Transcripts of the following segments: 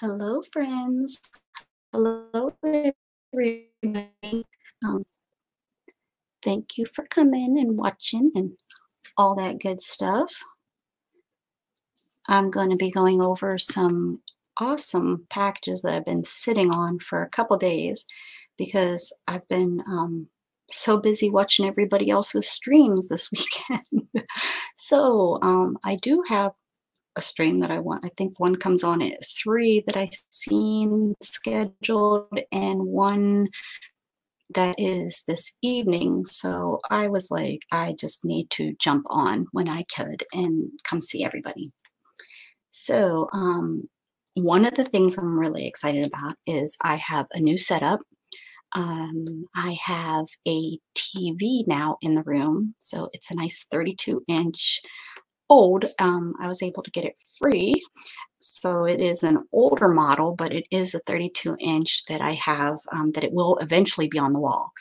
Hello, friends. Hello, everybody. Um, thank you for coming and watching and all that good stuff. I'm going to be going over some awesome packages that I've been sitting on for a couple days because I've been um, so busy watching everybody else's streams this weekend. so um, I do have a stream that I want. I think one comes on at three that I've seen scheduled, and one that is this evening. So I was like, I just need to jump on when I could and come see everybody. So um, one of the things I'm really excited about is I have a new setup. Um, I have a TV now in the room. So it's a nice 32 inch old, um, I was able to get it free. So it is an older model, but it is a 32 inch that I have um, that it will eventually be on the wall.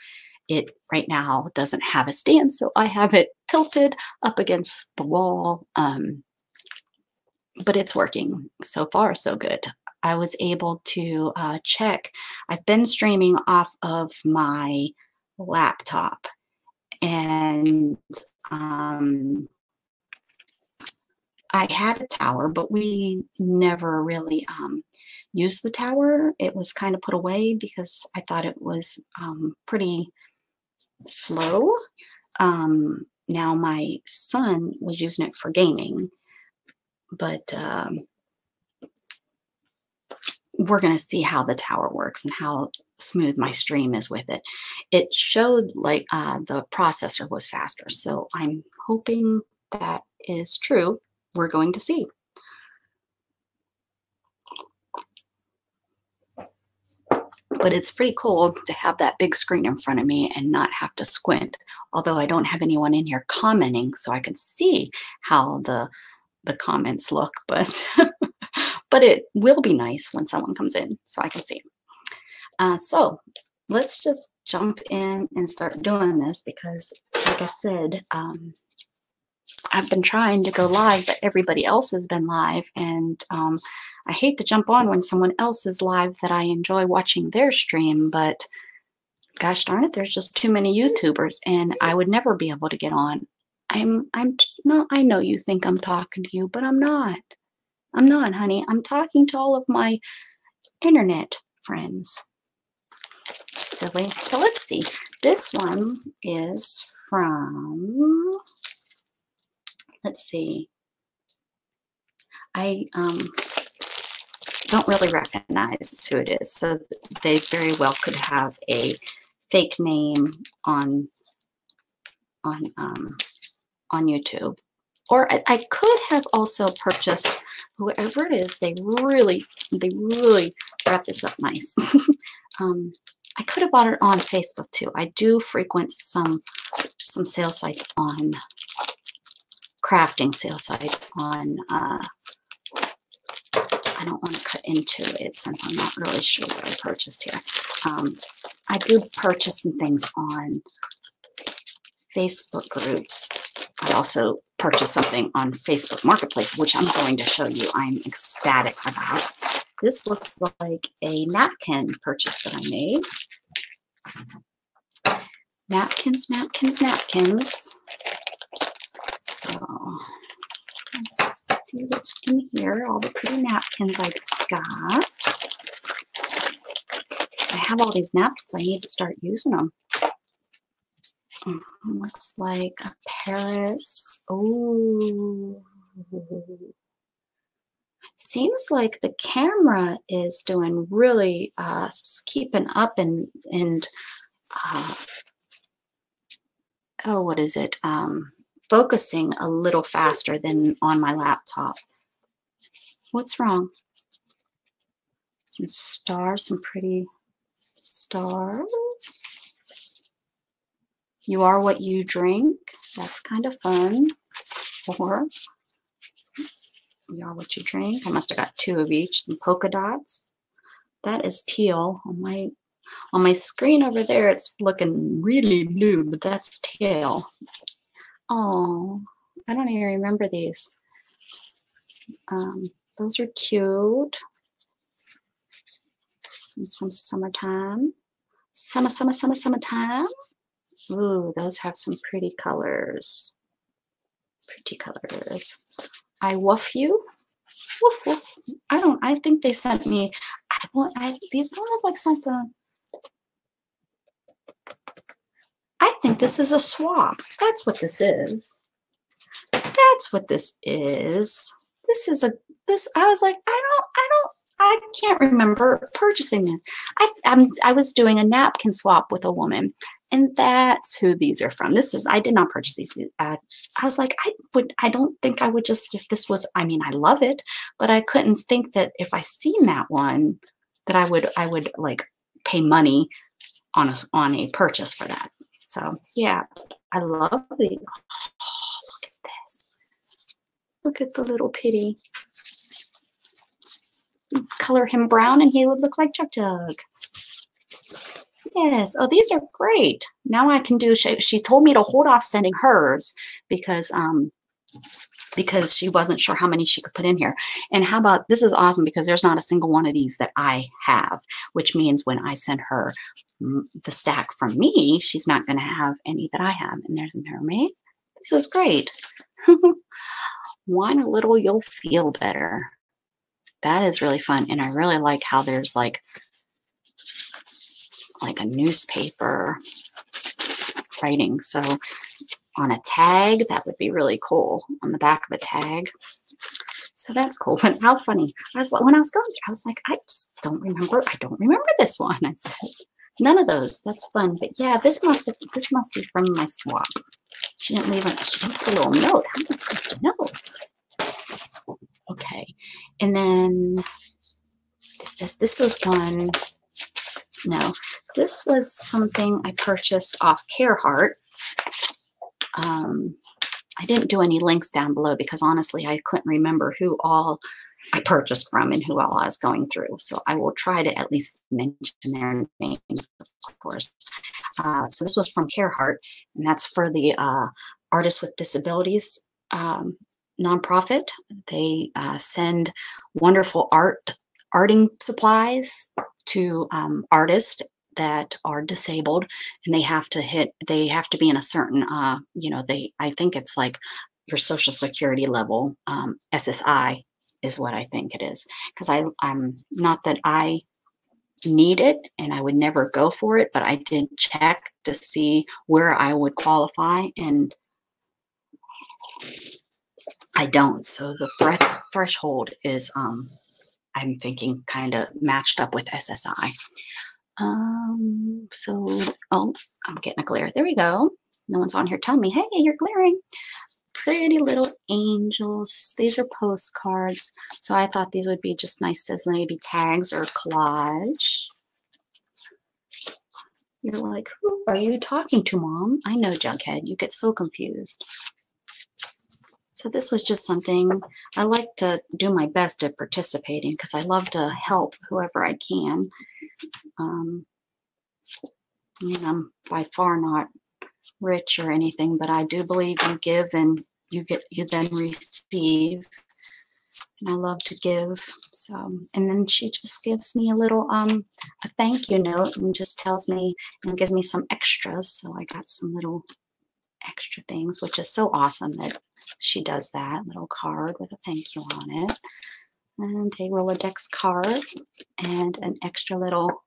It right now doesn't have a stand, so I have it tilted up against the wall. Um, but it's working so far, so good. I was able to uh, check. I've been streaming off of my laptop, and um, I had a tower, but we never really um, used the tower. It was kind of put away because I thought it was um, pretty slow. Um, now my son was using it for gaming, but um, we're going to see how the tower works and how smooth my stream is with it. It showed like uh, the processor was faster, so I'm hoping that is true we're going to see. But it's pretty cool to have that big screen in front of me and not have to squint. Although I don't have anyone in here commenting, so I can see how the the comments look, but but it will be nice when someone comes in so I can see. Uh, so let's just jump in and start doing this because, like I said, um, I've been trying to go live, but everybody else has been live. And um, I hate to jump on when someone else is live that I enjoy watching their stream, but gosh darn it, there's just too many YouTubers and I would never be able to get on. I'm, I'm not, I know you think I'm talking to you, but I'm not. I'm not, honey. I'm talking to all of my internet friends. Silly. So let's see. This one is from let's see. I um, don't really recognize who it is, so they very well could have a fake name on on um, on YouTube. Or I, I could have also purchased whoever it is. They really, they really wrap this up nice. um, I could have bought it on Facebook too. I do frequent some some sales sites on crafting sale sites on, uh, I don't want to cut into it since I'm not really sure what I purchased here. Um, I do purchase some things on Facebook groups. I also purchased something on Facebook Marketplace, which I'm going to show you. I'm ecstatic about. This looks like a napkin purchase that I made. Napkins, napkins, napkins. So let's see what's in here. All the pretty napkins I've got. I have all these napkins. I need to start using them. Mm, looks like a Paris. Oh. Seems like the camera is doing really uh, keeping up and and uh, oh, what is it? Um, focusing a little faster than on my laptop. What's wrong? Some stars, some pretty stars. You are what you drink. That's kind of fun. Four. You are what you drink. I must have got two of each. Some polka dots. That is teal. On my on my screen over there, it's looking really blue, but that's teal. Oh, I don't even remember these. Um, those are cute. in some summertime. Summer, summer, summer, summertime. Ooh, those have some pretty colors. Pretty colors. I woof you. Woof woof. I don't. I think they sent me. I want. I these don't look like something. I think this is a swap. That's what this is. That's what this is. This is a this. I was like, I don't. I don't. I can't remember purchasing this. I I'm, I was doing a napkin swap with a woman, and that's who these are from. This is I did not purchase these. Uh, I was like, I would. I don't think I would just if this was. I mean, I love it, but I couldn't think that if I seen that one, that I would. I would like pay money on a on a purchase for that. So yeah, I love the. Oh, look at this! Look at the little pitty color him brown and he would look like Jug Jug. Yes. Oh, these are great. Now I can do, she, she told me to hold off sending hers because, um, because she wasn't sure how many she could put in here. And how about, this is awesome because there's not a single one of these that I have, which means when I send her mm, the stack from me, she's not going to have any that I have. And there's a mermaid. This is great. Wine a little, you'll feel better that is really fun. And I really like how there's like, like a newspaper writing. So on a tag, that would be really cool on the back of a tag. So that's cool. But how funny. I was when I was going through, I was like, I just don't remember. I don't remember this one. I said, none of those. That's fun. But yeah, this must have, this must be from my swap. She didn't leave a, she didn't put a little note. How am I supposed to know? Okay. And then this, this, this was one, no, this was something I purchased off Carhartt. Um, I didn't do any links down below because honestly, I couldn't remember who all I purchased from and who all I was going through. So I will try to at least mention their names, of course. Uh, so this was from Carhartt, and that's for the uh, Artists with Disabilities um, nonprofit. They uh, send wonderful art arting supplies to um, artists that are disabled and they have to hit they have to be in a certain uh you know they i think it's like your social security level um ssi is what i think it is because i i'm not that i need it and i would never go for it but i did check to see where i would qualify and I don't. So the thre- threshold is, um, I'm thinking, kind of matched up with SSI. Um, so, oh, I'm getting a glare. There we go. No one's on here telling me, hey, you're glaring. Pretty little angels. These are postcards. So I thought these would be just nice as maybe tags or collage. You're like, who are you talking to, Mom? I know, Jughead. You get so confused. So this was just something I like to do my best at participating because I love to help whoever I can. Um, I'm by far not rich or anything, but I do believe you give and you get you then receive. And I love to give. So and then she just gives me a little um a thank you note and just tells me and gives me some extras. So I got some little extra things, which is so awesome that she does that little card with a thank you on it. And a Rolodex card and an extra little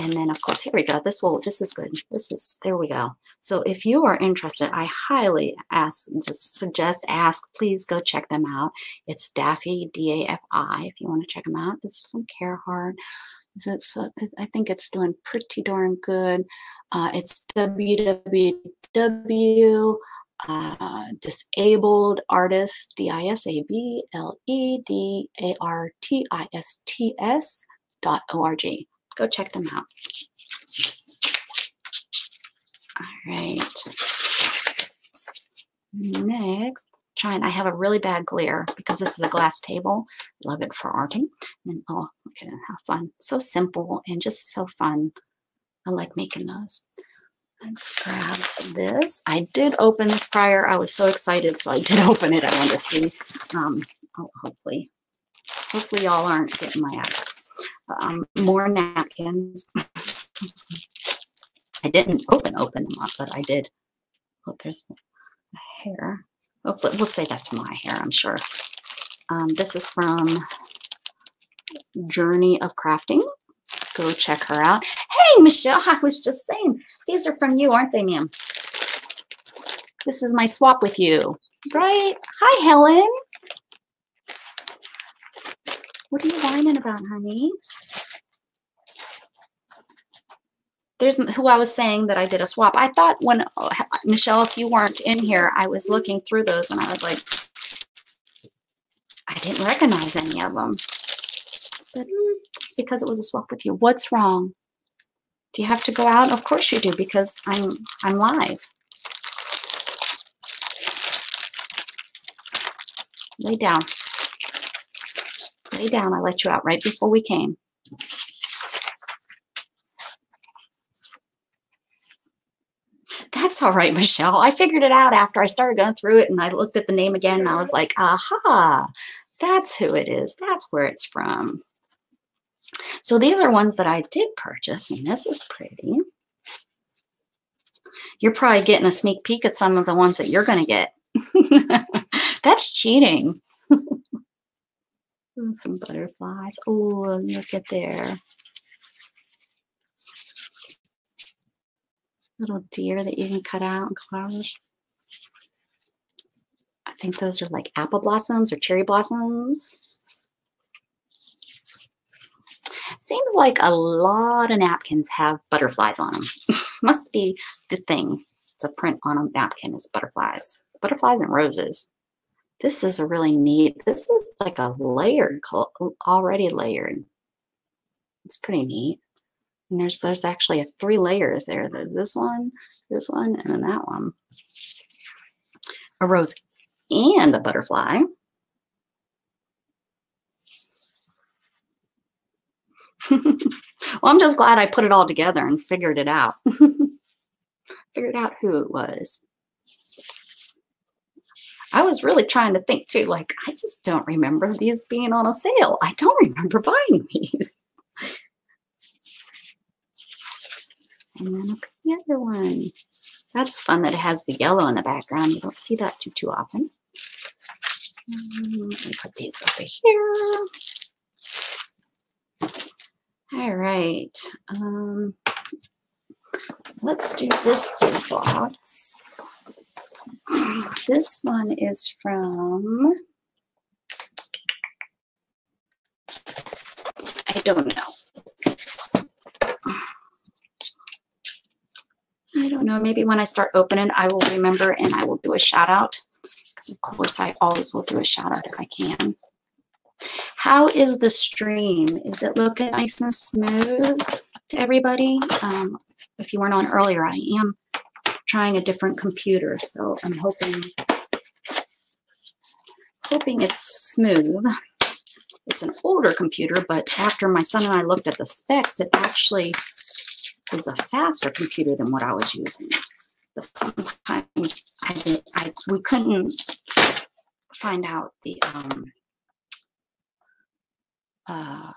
and then of course here we go. This will this is good. This is there we go. So if you are interested i highly ask suggest ask please go check them out. It's dafi d-a-f-i if you want to check them out. This is from Carhartt. It's, I think it's doing pretty darn good. Uh, it's www uh, disabled artist D I S A B L E D A R T I S T S dot O R G. Go check them out. All right. Next, trying. I have a really bad glare because this is a glass table. Love it for arting. And oh, okay, have fun. So simple and just so fun. I like making those. Let's grab this. I did open this prior. I was so excited, so I did open it. I wanted to see. Um, oh, hopefully, hopefully y'all aren't getting my address. um, more napkins. I didn't open open them up, but I did. Oh, there's a hair. We'll say that's my hair, I'm sure. Um, this is from Journey of Crafting. Go check her out. Hey, Michelle, I was just saying, these are from you, aren't they, ma'am? This is my swap with you, right? Hi, Helen. What are you whining about, honey? There's who I was saying that I did a swap. I thought when, uh, Michelle, if you weren't in here, I was looking through those and I was like, I didn't recognize any of them. Because it was a swap with you. What's wrong? Do you have to go out? Of course you do because I'm I'm live. Lay down. Lay down. I let you out right before we came. That's all right, Michelle. I figured it out after I started going through it and I looked at the name again and I was like, aha, that's who it is. That's where it's from. So these are ones that I did purchase and this is pretty. You're probably getting a sneak peek at some of the ones that you're going to get. That's cheating. Some butterflies. Oh, look at there. Little deer that you can cut out and flowers. I think those are like apple blossoms or cherry blossoms. Seems like a lot of napkins have butterflies on them. Must be the thing. It's a print on a napkin is butterflies. Butterflies and roses. This is a really neat, this is like a layered, already layered. It's pretty neat. And there's there's actually a three layers there. There's this one, this one, and then that one. A rose and a butterfly. Well, I'm just glad I put it all together and figured it out. figured out who it was. I was really trying to think too, like, I just don't remember these being on a sale. I don't remember buying these. And then look at the other one. That's fun that it has the yellow in the background. You don't see that too, too often. Mm, let me put these over here. All right. Um, let's do this box. This one is from, I don't know. I don't know. Maybe when I start opening, I will remember and I will do a shout out. Because of course I always will do a shout out if I can. How is the stream? Is it looking nice and smooth to everybody? Um, if you weren't on earlier, I am trying a different computer, so I'm hoping hoping it's smooth. It's an older computer, but after my son and I looked at the specs, it actually is a faster computer than what I was using. But sometimes I, I we couldn't find out the um, uh,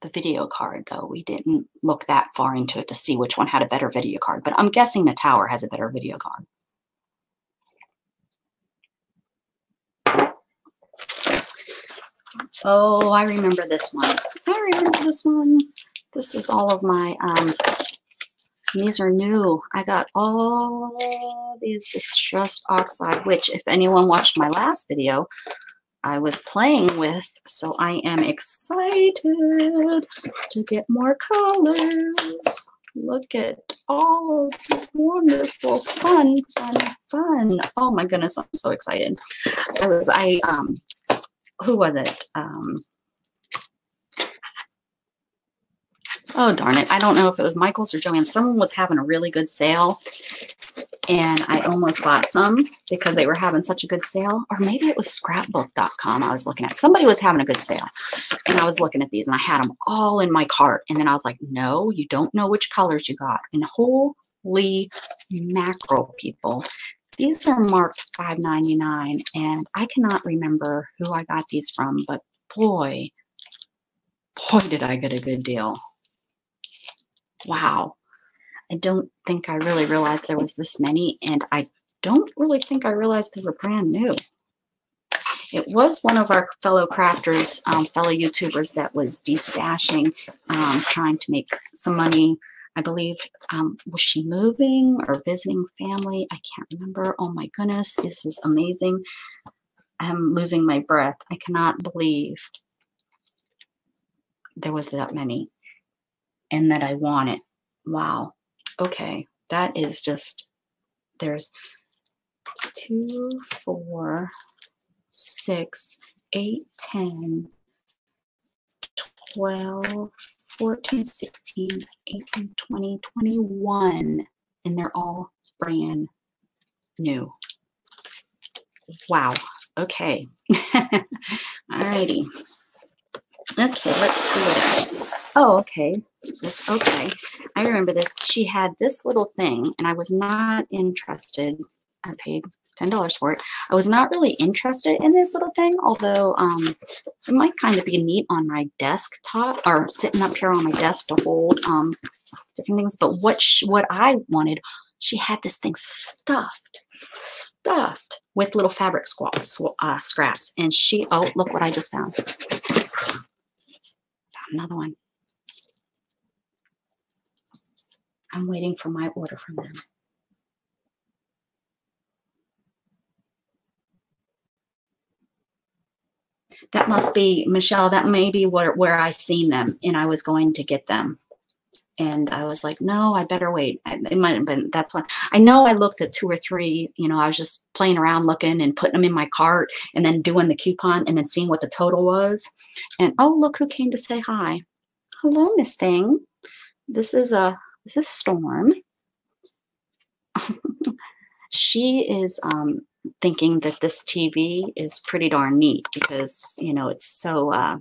the video card, though. We didn't look that far into it to see which one had a better video card, but I'm guessing the tower has a better video card. Oh, I remember this one. I remember this one. This is all of my, um, these are new. I got all these distressed oxide, which if anyone watched my last video, I was playing with. So I am excited to get more colors. Look at all of this wonderful fun, fun, fun. Oh my goodness, I'm so excited. I was, I, um, who was it? Um, oh darn it. I don't know if it was Michael's or Joann. Someone was having a really good sale and I almost bought some because they were having such a good sale. Or maybe it was scrapbook.com I was looking at. Somebody was having a good sale. And I was looking at these and I had them all in my cart. And then I was like, no, you don't know which colors you got. And holy mackerel, people. These are marked $5.99. And I cannot remember who I got these from, but boy, boy, did I get a good deal. Wow. I don't think I really realized there was this many, and I don't really think I realized they were brand new. It was one of our fellow crafters, um, fellow YouTubers that was destashing, um, trying to make some money. I believe, um, was she moving or visiting family? I can't remember. Oh my goodness, this is amazing. I'm losing my breath. I cannot believe there was that many and that I want it. Wow. Okay. That is just, there's two, four, six, eight, 10, 12, 14, 16, 18, 20, 21, and they're all brand new. Wow. Okay. Alrighty. Okay, let's see what else. Oh, okay. This okay. I remember this. She had this little thing, and I was not interested. I paid ten dollars for it. I was not really interested in this little thing, although um, it might kind of be neat on my desktop or sitting up here on my desk to hold um, different things. But what what I wanted, she had this thing stuffed, stuffed with little fabric squats, uh, scraps, and she. Oh, look what I just found another one. I'm waiting for my order from them. That must be, Michelle, that may be where, where I seen them and I was going to get them. And I was like, no, I better wait. It might have been that plan. I know I looked at two or three, you know, I was just playing around looking and putting them in my cart and then doing the coupon and then seeing what the total was. And oh, look who came to say hi. Hello, Miss Thing. This is a this is Storm. she is um, thinking that this TV is pretty darn neat because you know it's so uh,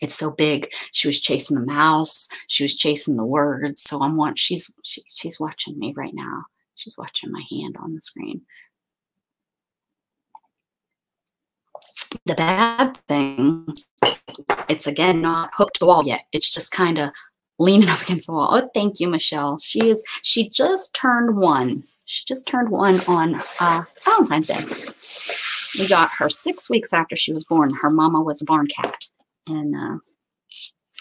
it's so big. She was chasing the mouse. She was chasing the words. So I'm watching. She's she, she's watching me right now. She's watching my hand on the screen. The bad thing, it's again not hooked to wall yet. It's just kind of leaning up against the wall. Oh, thank you, Michelle. She is. She just turned one. She just turned one on uh, Valentine's Day. We got her six weeks after she was born. Her mama was a barn cat and uh,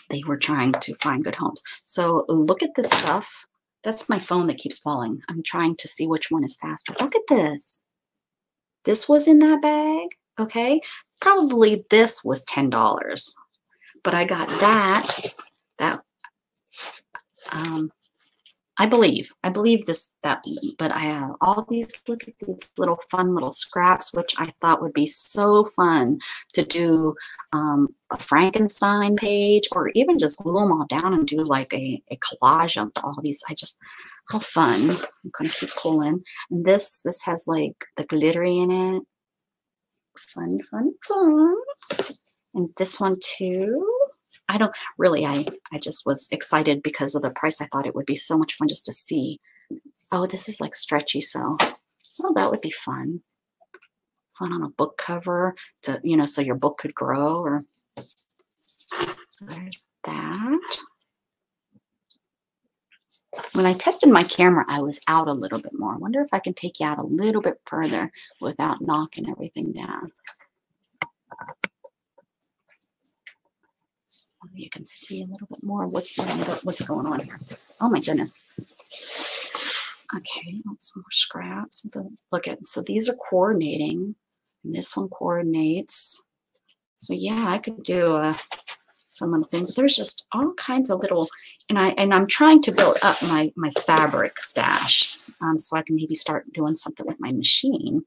they were trying to find good homes. So look at this stuff. That's my phone that keeps falling. I'm trying to see which one is faster. Look at this. This was in that bag, okay? Probably this was $10, but I got that, that, um, I believe, I believe this, that, but I have all these, look at these little fun little scraps, which I thought would be so fun to do um, a Frankenstein page or even just glue them all down and do like a, a collage of all these. I just, how fun. I'm going to keep pulling. And this, this has like the glittery in it. Fun, fun, fun. And this one too. I don't really, I, I just was excited because of the price. I thought it would be so much fun just to see. Oh, this is like stretchy. So, oh, that would be fun. Fun on a book cover to, you know, so your book could grow or so there's that. When I tested my camera, I was out a little bit more. I wonder if I can take you out a little bit further without knocking everything down. You can see a little bit more what, what's going on here. Oh my goodness. Okay, some more scraps. Look at so these are coordinating, and this one coordinates. So yeah, I could do a fun little thing, but there's just all kinds of little, and I and I'm trying to build up my my fabric stash, um, so I can maybe start doing something with my machine.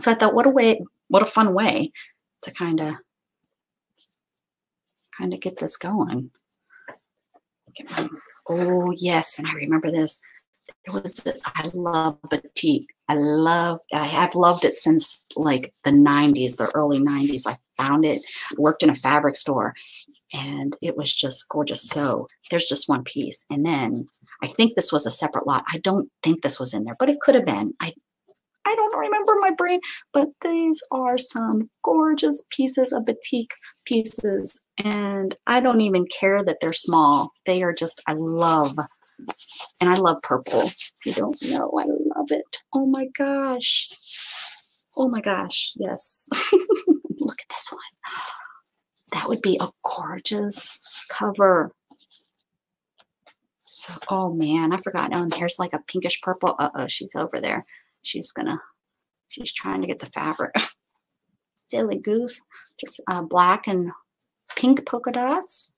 So I thought, what a way, what a fun way to kind of kind of get this going. oh yes, and I remember this. It was this, I love batik. I love I have loved it since like the 90s, the early 90s. I found it, worked in a fabric store, and it was just gorgeous. So there's just one piece. And then I think this was a separate lot. I don't think this was in there, but it could have been. I I don't remember my brain, but these are some gorgeous pieces of batik pieces. And I don't even care that they're small. They are just, I love, and I love purple. If you don't know, I love it. Oh my gosh. Oh my gosh, yes. Look at this one. That would be a gorgeous cover. So, oh man, I forgot. Oh, and here's like a pinkish purple. Uh-oh, she's over there. She's gonna, she's trying to get the fabric. Silly goose. Just uh, black and pink polka dots.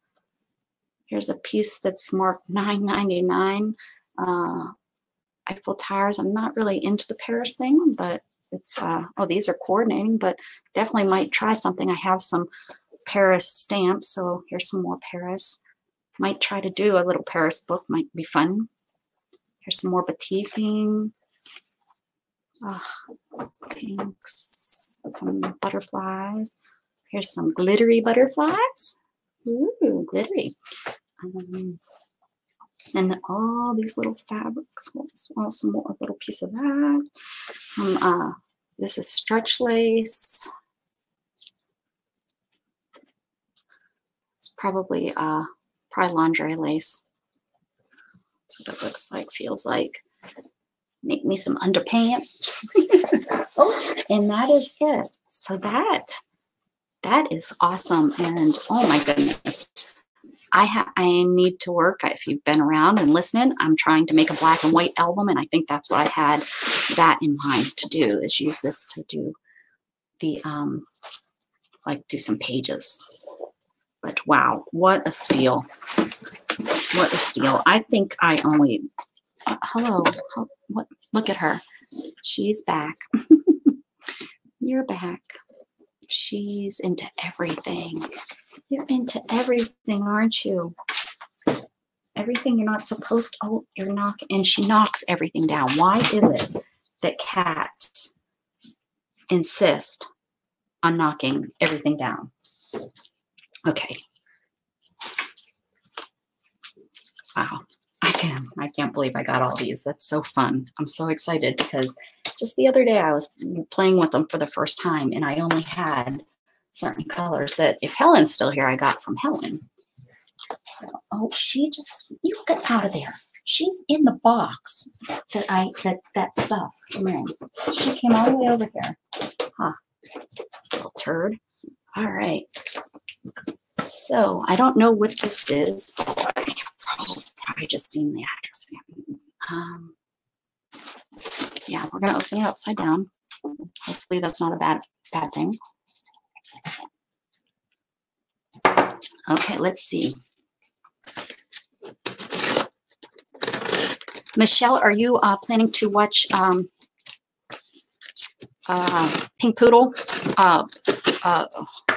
Here's a piece that's marked 9.99. Uh, Eiffel tires. I'm not really into the Paris thing, but it's, uh, oh, these are coordinating, but definitely might try something. I have some Paris stamps, so here's some more Paris. Might try to do a little Paris book, might be fun. Here's some more batiking. Oh, pinks, some butterflies. Here's some glittery butterflies. Ooh, glittery. Um, and then all these little fabrics. Well, some more, a little piece of that. Some, uh, this is stretch lace. It's probably uh, probably lingerie lace. That's what it looks like, feels like. Make me some underpants. and that is it. So that, that is awesome. And oh my goodness. I ha- I need to work. If you've been around and listening, I'm trying to make a black and white album, and I think that's what I had that in mind to do is use this to do the um like do some pages. But wow, what a steal. What a steal. I think I only, uh, hello, what, look at her. She's back. You're back. She's into everything. You're into everything, aren't you? Everything you're not supposed to, oh, you're knocking, and she knocks everything down. Why is it that cats insist on knocking everything down? Okay. Wow. I can I can't believe I got all these. That's so fun. I'm so excited because just the other day I was playing with them for the first time and I only had certain colors that if Helen's still here, I got from Helen. So, oh, she just, you get out of there. She's in the box that I, that, that stuff. Come in. She came all the way over here. Huh. Little turd. All right. So I don't know what this is. I've probably just seen the address. Um, yeah, we're gonna open it upside down. Hopefully that's not a bad bad thing. Okay, let's see. Michelle, are you uh, planning to watch um, uh, Pink Poodle? Uh, uh,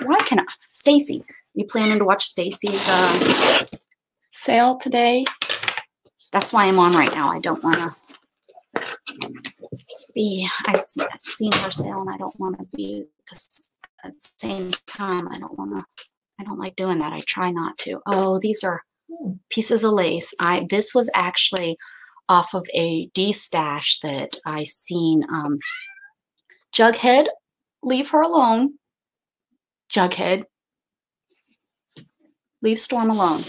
why can I? Stacy, you planning to watch Stacy's uh, sale today? That's why I'm on right now. I don't want to be, I see, I've seen her sale and I don't want to be, because at the same time, I don't want to, I don't like doing that. I try not to. Oh, these are pieces of lace. I, this was actually off of a D stash that I seen, um, Jughead, leave her alone. Jughead, leave Storm alone.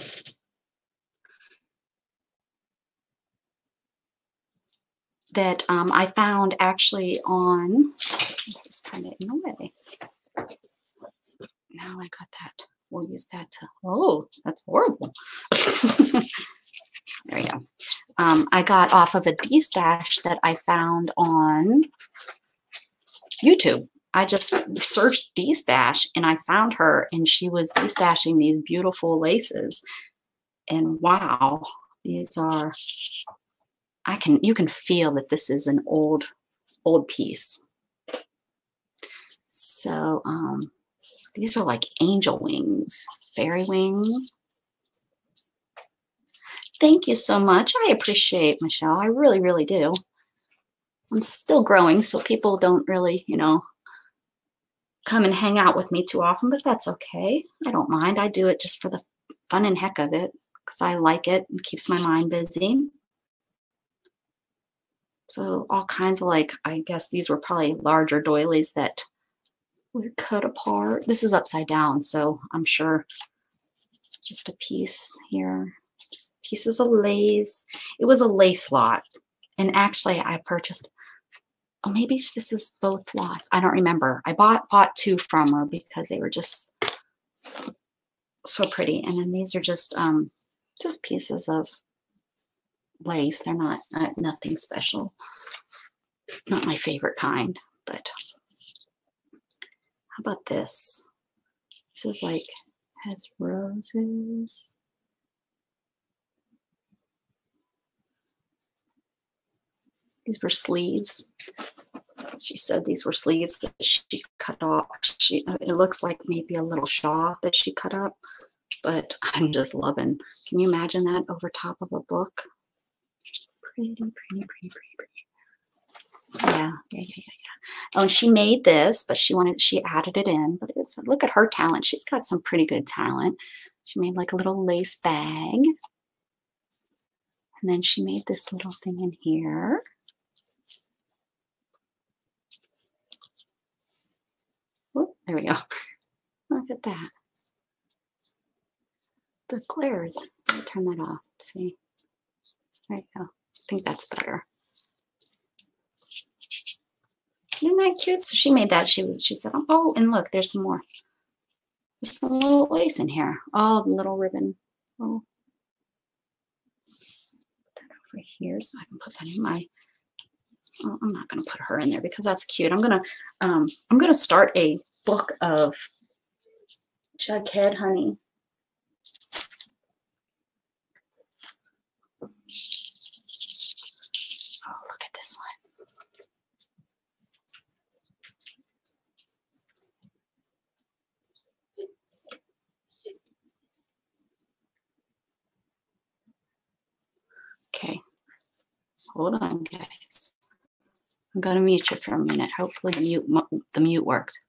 That um, I found actually on, this is kind of in the way. Now I got that. We'll use that to, oh, that's horrible. there we go. Um, I got off of a D-stash that I found on YouTube. I just searched D-stash and I found her and she was D-stashing these beautiful laces. And wow, these are, I can, you can feel that this is an old, old piece. So um, these are like angel wings, fairy wings. Thank you so much. I appreciate Michelle. I really, really do. I'm still growing, so people don't really, you know, come and hang out with me too often, but that's okay. I don't mind. I do it just for the fun and heck of it because I like it and keeps my mind busy. So all kinds of like, I guess these were probably larger doilies that were cut apart. This is upside down, so I'm sure just a piece here. Just pieces of lace. It was a lace lot. And actually I purchased, oh, maybe this is both lots. I don't remember. I bought, bought two from her because they were just so pretty. And then these are just, um, just pieces of lace. They're not, not nothing special. Not my favorite kind, but how about this? This is like, has roses. These were sleeves. She said these were sleeves that she cut off. She, it looks like maybe a little shawl that she cut up, but I'm just loving. Can you imagine that over top of a book? Pretty, pretty, pretty, pretty, pretty. Yeah, yeah, yeah, yeah, yeah. Oh, and she made this, but she wanted, she added it in. But it's, look at her talent. She's got some pretty good talent. She made like a little lace bag. And then she made this little thing in here. There we go. Look at that. The glares. Turn that off. See? There you go. I think that's better. Isn't that cute? So she made that. She she said, oh, and look, there's some more. There's some little lace in here. Oh, little ribbon. Oh. Put that over here so I can put that in my I'm not going to put her in there because that's cute. I'm going to um, I'm going to start a book of Jughead Honey. Hold on, guys. I'm to mute you for a minute. Hopefully mute, the mute works.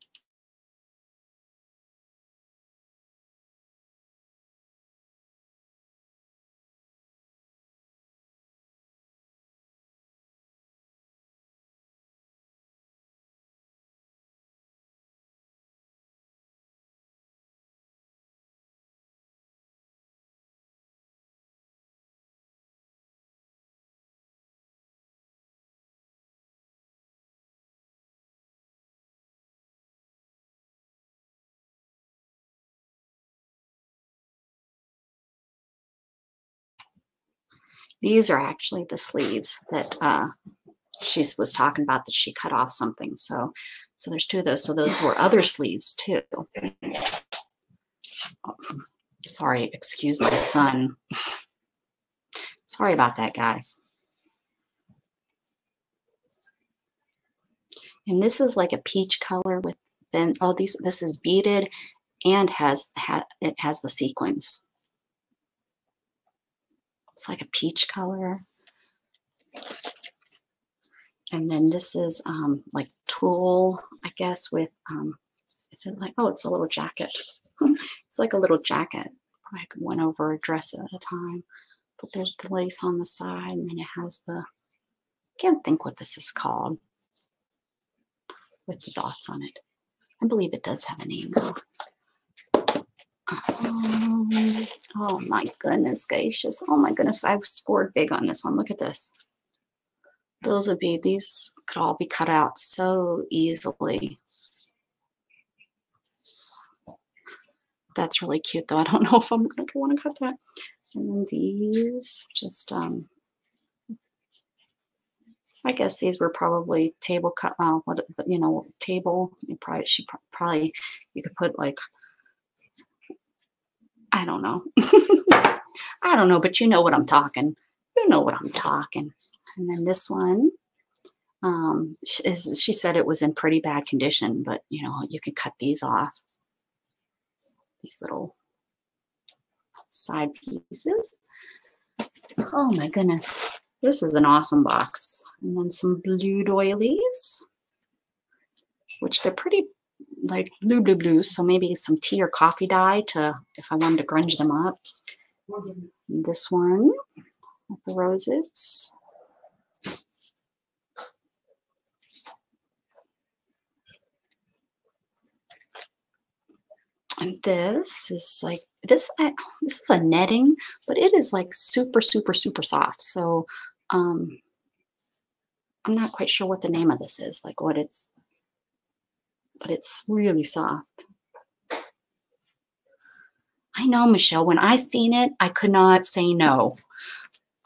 These are actually the sleeves that uh, she was talking about that she cut off something. So, so there's two of those. So those were other sleeves too. Oh, sorry, excuse my son. Sorry about that, guys. And this is like a peach color with then oh these this is beaded and has ha, it has the sequins. It's like a peach color. And then this is um, like tulle, I guess, with, um, is it like, oh, it's a little jacket. it's like a little jacket. I one over a dress at a time. But there's the lace on the side, and then it has the, I can't think what this is called, with the dots on it. I believe it does have a name though. Um, oh my goodness gracious. Oh my goodness. I scored big on this one. Look at this. Those would be, these could all be cut out so easily. That's really cute though. I don't know if I'm going to want to cut that. And then these just, um, I guess these were probably table cut, uh, what, you know, table, you probably, she probably, you could put like I don't know. I don't know, but you know what I'm talking. You know what I'm talking. And then this one, um, she said it was in pretty bad condition, but you know, you can cut these off. These little side pieces. Oh my goodness. This is an awesome box. And then some blue doilies, which they're pretty like blue, blue, blue. So maybe some tea or coffee dye to, if I wanted to grunge them up. This one with the roses. And this is like this I, this is a netting but it is like super super super soft so um i'm not quite sure what the name of this is like what it's but it's really soft. I know, Michelle, when I seen it, I could not say no.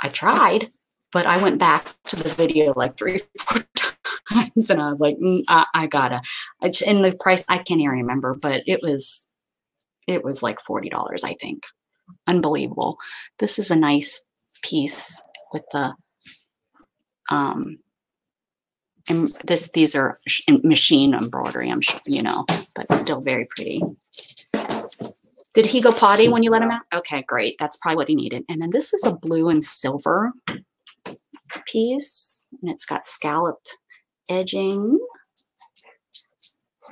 I tried, but I went back to the video like three, four times and I was like, mm, I, I, gotta. And the price, I can't even remember, but it was, it was like $40, I think. Unbelievable. This is a nice piece with the, um, and this, these are machine embroidery, I'm sure, you know, but still very pretty. Did he go potty when you let him out? Okay, great. That's probably what he needed. And then this is a blue and silver piece, and it's got scalloped edging.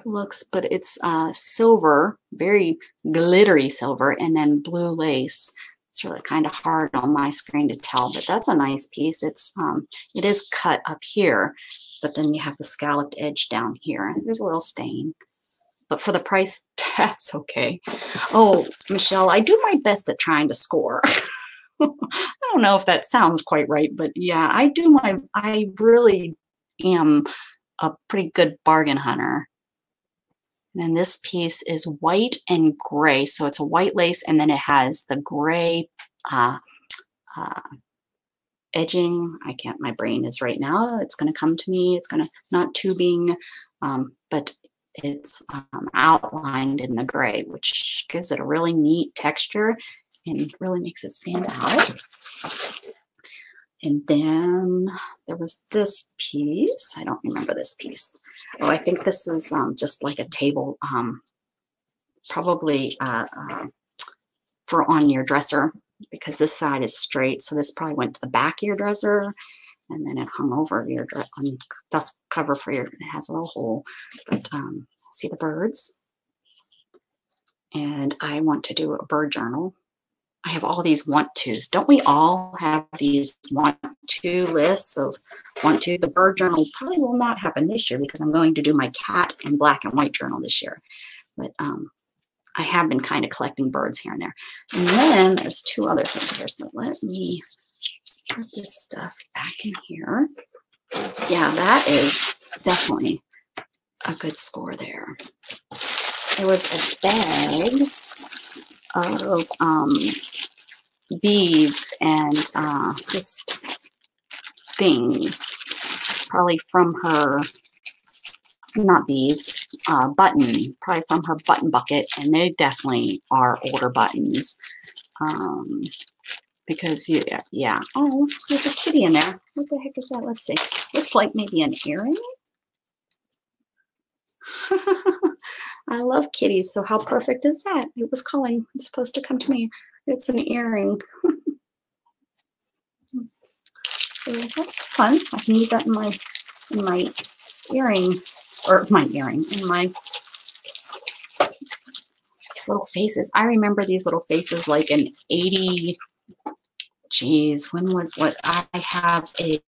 Looks, but it's uh, silver, very glittery silver, and then blue lace. It's really kind of hard on my screen to tell, but that's a nice piece. It's um, it is cut up here, but then you have the scalloped edge down here. There's a little stain, but for the price, that's okay. Oh, Michelle, I do my best at trying to score. I don't know if that sounds quite right, but yeah, I do my, I really am a pretty good bargain hunter. And this piece is white and gray. So it's a white lace and then it has the gray uh, uh, edging. I can't, my brain is right now. It's going to come to me. It's going to, not tubing, um, but it's um, outlined in the gray, which gives it a really neat texture and really makes it stand out. And then there was this piece. I don't remember this piece. Oh, I think this is um, just like a table, um, probably uh, uh, for on your dresser because this side is straight. So this probably went to the back of your dresser and then it hung over your on dust cover for your, it has a little hole. But um, see the birds. And I want to do a bird journal I have all these want tos. Don't we all have these want to lists of want to? The bird journal probably will not happen this year because I'm going to do my cat and black and white journal this year. But um, I have been kind of collecting birds here and there. And then there's two other things here. So let me put this stuff back in here. Yeah, that is definitely a good score there. It was a bag of um, beads and uh, just things, probably from her, not beads, uh, button, probably from her button bucket, and they definitely are older buttons. Um, because, yeah, yeah, oh, there's a kitty in there. What the heck is that? Let's see. Looks like maybe an earring. I love kitties, so how perfect is that? It was calling. It's supposed to come to me. It's an earring. so that's fun. I can use that in my in my earring or my earring in my little faces. I remember these little faces like in 80 geez, when was what I have a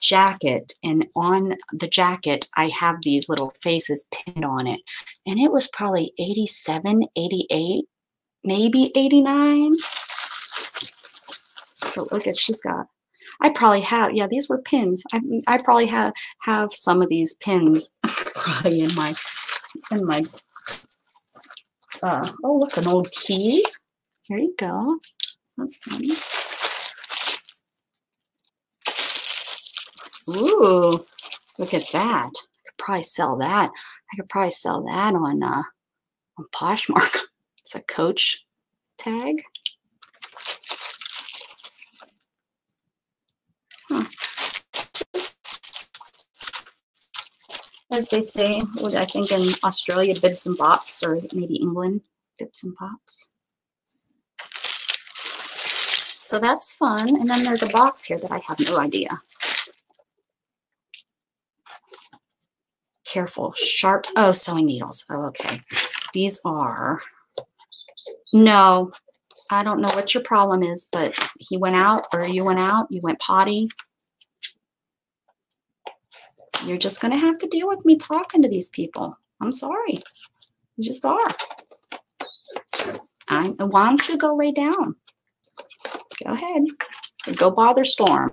jacket and on the jacket I have these little faces pinned on it and it was probably 87 88 maybe 89 but look at she's got I probably have yeah these were pins I, I probably have have some of these pins probably in my in my uh, oh look an old key here you go that's funny Ooh, look at that. I could probably sell that. I could probably sell that on uh, on Poshmark. It's a coach tag. As they say, I think in Australia, bibs and bops, or maybe England, bibs and pops. So that's fun. And then there's a box here that I have no idea. careful. Sharps. Oh, sewing needles. Oh, okay. These are, no, I don't know what your problem is, but he went out or you went out, you went potty. You're just going to have to deal with me talking to these people. I'm sorry. You just are. I, why don't you go lay down? Go ahead. Go bother Storm.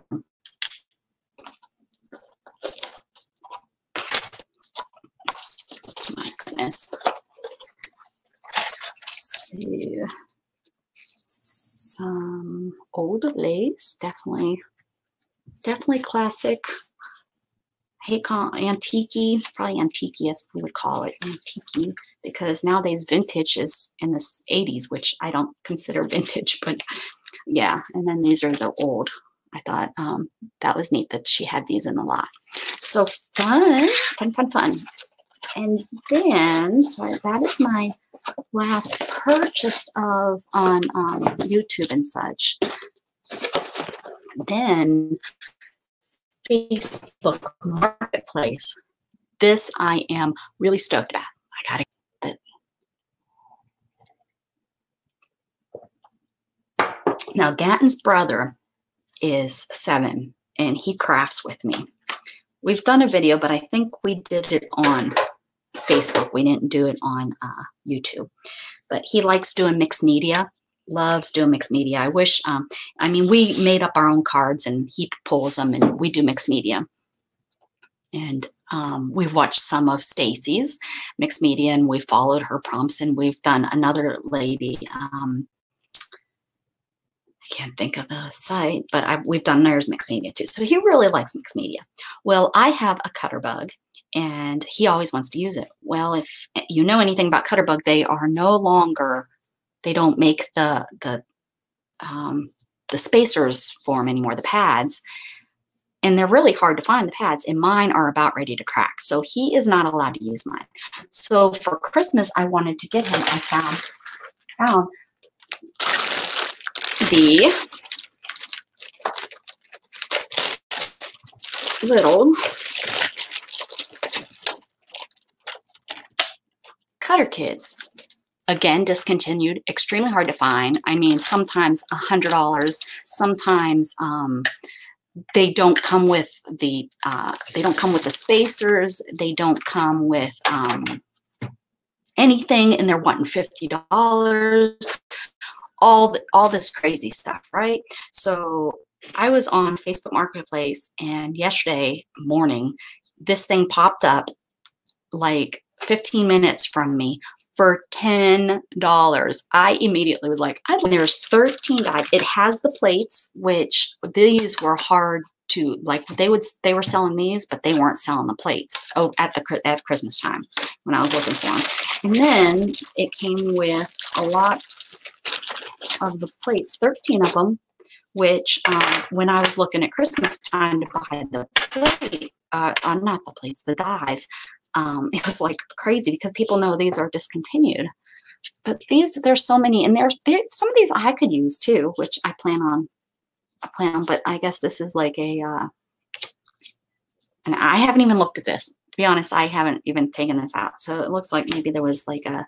My goodness. Let's see. Some old lace, definitely, definitely classic hate call antique probably antique as we would call it antique because nowadays vintage is in the 80s which i don't consider vintage but yeah and then these are the old. I thought um, that was neat that she had these in the lot. So fun fun fun fun. And then so that is my last purchase of on um, youtube and such. Then Facebook Marketplace. This I am really stoked about. I get it. Now, Gatton's brother is seven and he crafts with me. We've done a video, but I think we did it on Facebook. We didn't do it on uh, YouTube. But he likes doing mixed media loves doing mixed media. I wish, um, I mean, we made up our own cards and he pulls them and we do mixed media. And um, we've watched some of Stacy's mixed media and we followed her prompts and we've done another lady. Um, I can't think of the site, but I, we've done theirs mixed media too. So he really likes mixed media. Well, I have a Cuttlebug and he always wants to use it. Well, if you know anything about Cuttlebug, they are no longer they don't make the the um, the spacers for anymore, the pads. And they're really hard to find, the pads, and mine are about ready to crack. So he is not allowed to use mine. So for Christmas, I wanted to get him, I found, found the little cutter kids again discontinued extremely hard to find. I mean sometimes a hundred dollars sometimes um, they don't come with the uh, they don't come with the spacers they don't come with um, anything and they're wanting fifty dollars. All the, all this crazy stuff right? So i was on facebook marketplace and yesterday morning this thing popped up like 15 minutes from me for $10. I immediately was like, I'd there's 13 dies. It has the plates, which these were hard to like they would they were selling these, but they weren't selling the plates. Oh, at the at Christmas time when I was looking for them. And then it came with a lot of the plates, 13 of them, which um, when I was looking at Christmas time to buy the plate, uh, uh, not the plates, the dies, um, it was like crazy because people know these are discontinued. But these, there's so many, and there's there, some of these I could use too, which I plan on. I plan on, but I guess this is like a, uh, and I haven't even looked at this. To be honest, I haven't even taken this out. So it looks like maybe there was like a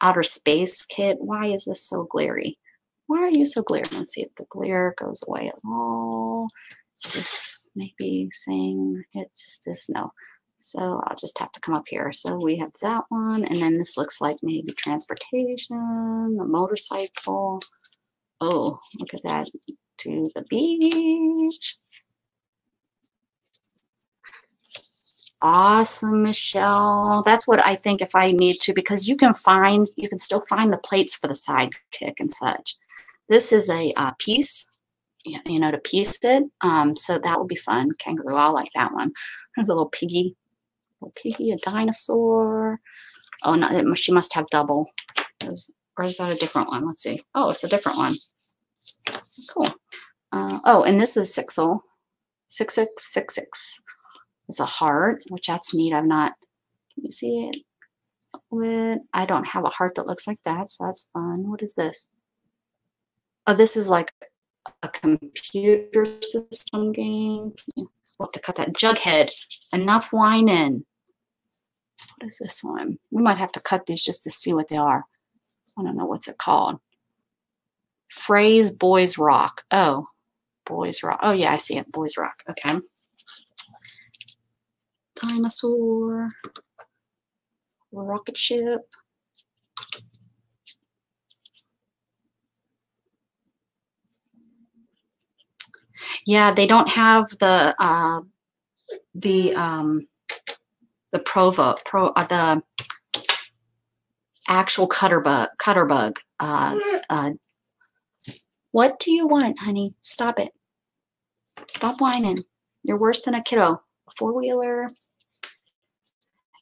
outer space kit. Why is this so glary? Why are you so glary? Let's see if the glare goes away at all. This maybe saying it just is no. So I'll just have to come up here. So we have that one, and then this looks like maybe transportation, a motorcycle. Oh, look at that. To the beach. Awesome, Michelle. That's what I think if I need to, because you can find, you can still find the plates for the sidekick and such. This is a uh, piece you know, to piece it. Um, so that will be fun. Kangaroo, I like that one. There's a little piggy piggy, a dinosaur. Oh, no, she must have double. Or is that a different one? Let's see. Oh, it's a different one. Cool. Uh, oh, and this is Sizzix. 6666. It's a heart, which that's neat. I've not, can you see it? With, I don't have a heart that looks like that, so that's fun. What is this? Oh, this is like a computer system game. We'll have to cut that. Jughead, enough whining. What is this one? We might have to cut these just to see what they are. I don't know what's it called. Phrase Boys Rock. Oh, Boys Rock. Oh, yeah, I see it. Boys Rock. Okay. Dinosaur. Rocket ship. Yeah, they don't have the uh, the um, the provo pro uh, the actual Cuttlebug cutter bug. Uh, uh, what do you want, honey? Stop it. Stop whining. You're worse than a kiddo. Four wheeler.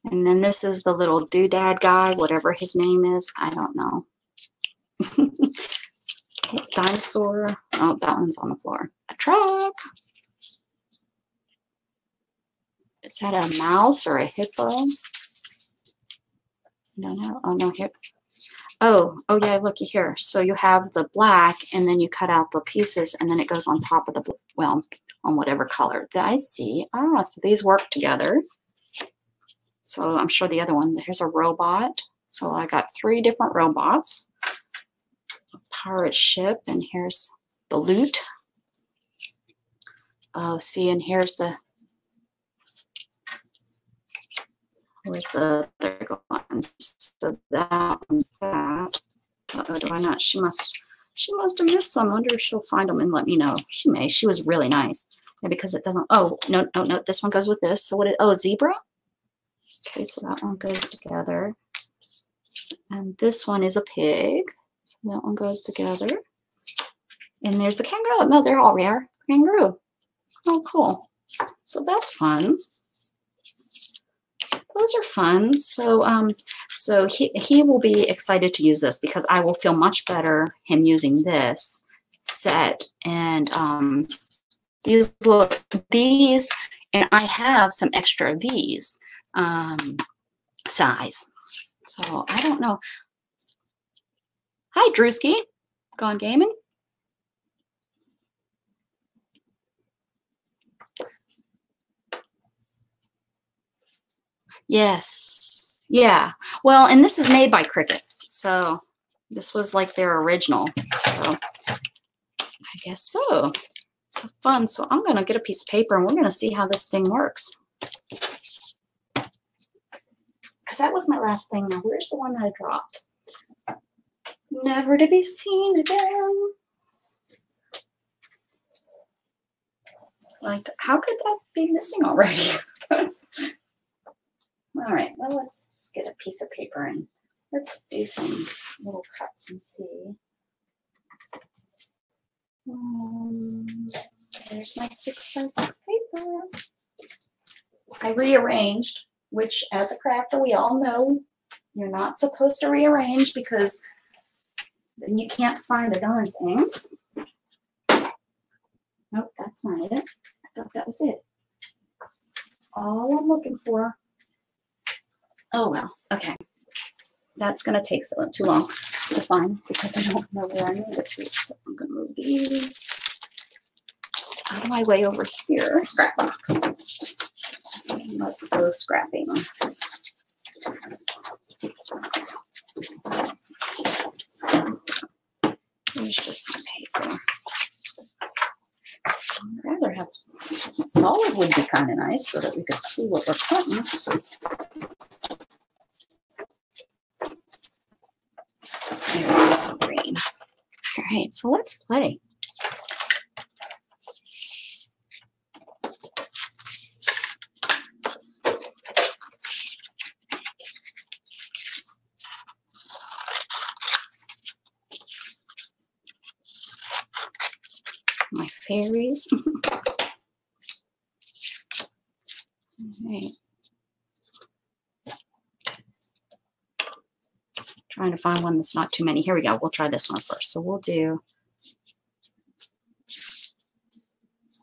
And then this is the little doodad guy, whatever his name is. I don't know. Dinosaur. Oh, that one's on the floor. A truck. Is that a mouse or a hippo? I don't. Oh, no, here. Oh, oh yeah, looky here. So you have the black and then you cut out the pieces and then it goes on top of the, well, on whatever color. That I see. Ah, so these work together. So I'm sure the other one, here's a robot. So I got three different robots. Pirate ship, and here's the loot. Oh, see, and here's the Where's the other one? So that one's that. Uh oh, do I not? She must she must have missed some. I wonder if she'll find them and let me know. She may. She was really nice. Because it doesn't, oh, no, no, no, this one goes with this. So what is, oh, zebra? Okay, so that one goes together. And this one is a pig. So that one goes together. And there's the kangaroo. No, they're all rare. Kangaroo. Oh, cool. So that's fun those are fun. So, um, so he, he will be excited to use this because I will feel much better him using this set. And um, these look, these, and I have some extra of these um, size. So I don't know. Hi, Drewski. Gone gaming? Yes. Yeah. Well, and this is made by Cricut. So this was like their original. So I guess so. So fun. So I'm going to get a piece of paper and we're going to see how this thing works. Because that was my last thing. Now, where's the one that I dropped? Never to be seen again. Like, how could that be missing already? All right, well, let's get a piece of paper and let's do some little cuts and see. Um, there's my six by six paper. I rearranged, which as a crafter, we all know you're not supposed to rearrange because then you can't find a darn thing. Nope, that's not it. I thought that was it. All I'm looking for Oh, well, okay. That's going to take so, too long to find because I don't know where I need it to. So I'm going to move these out of my way over here. Scrap box. Let's go scrapping. Just some paper. I'd rather have solid would be kind of nice so that we could see what we're cutting. some green. All right, so let's play. My fairies. All right. Trying to find one that's not too many. Here we go. We'll try this one first. So we'll do,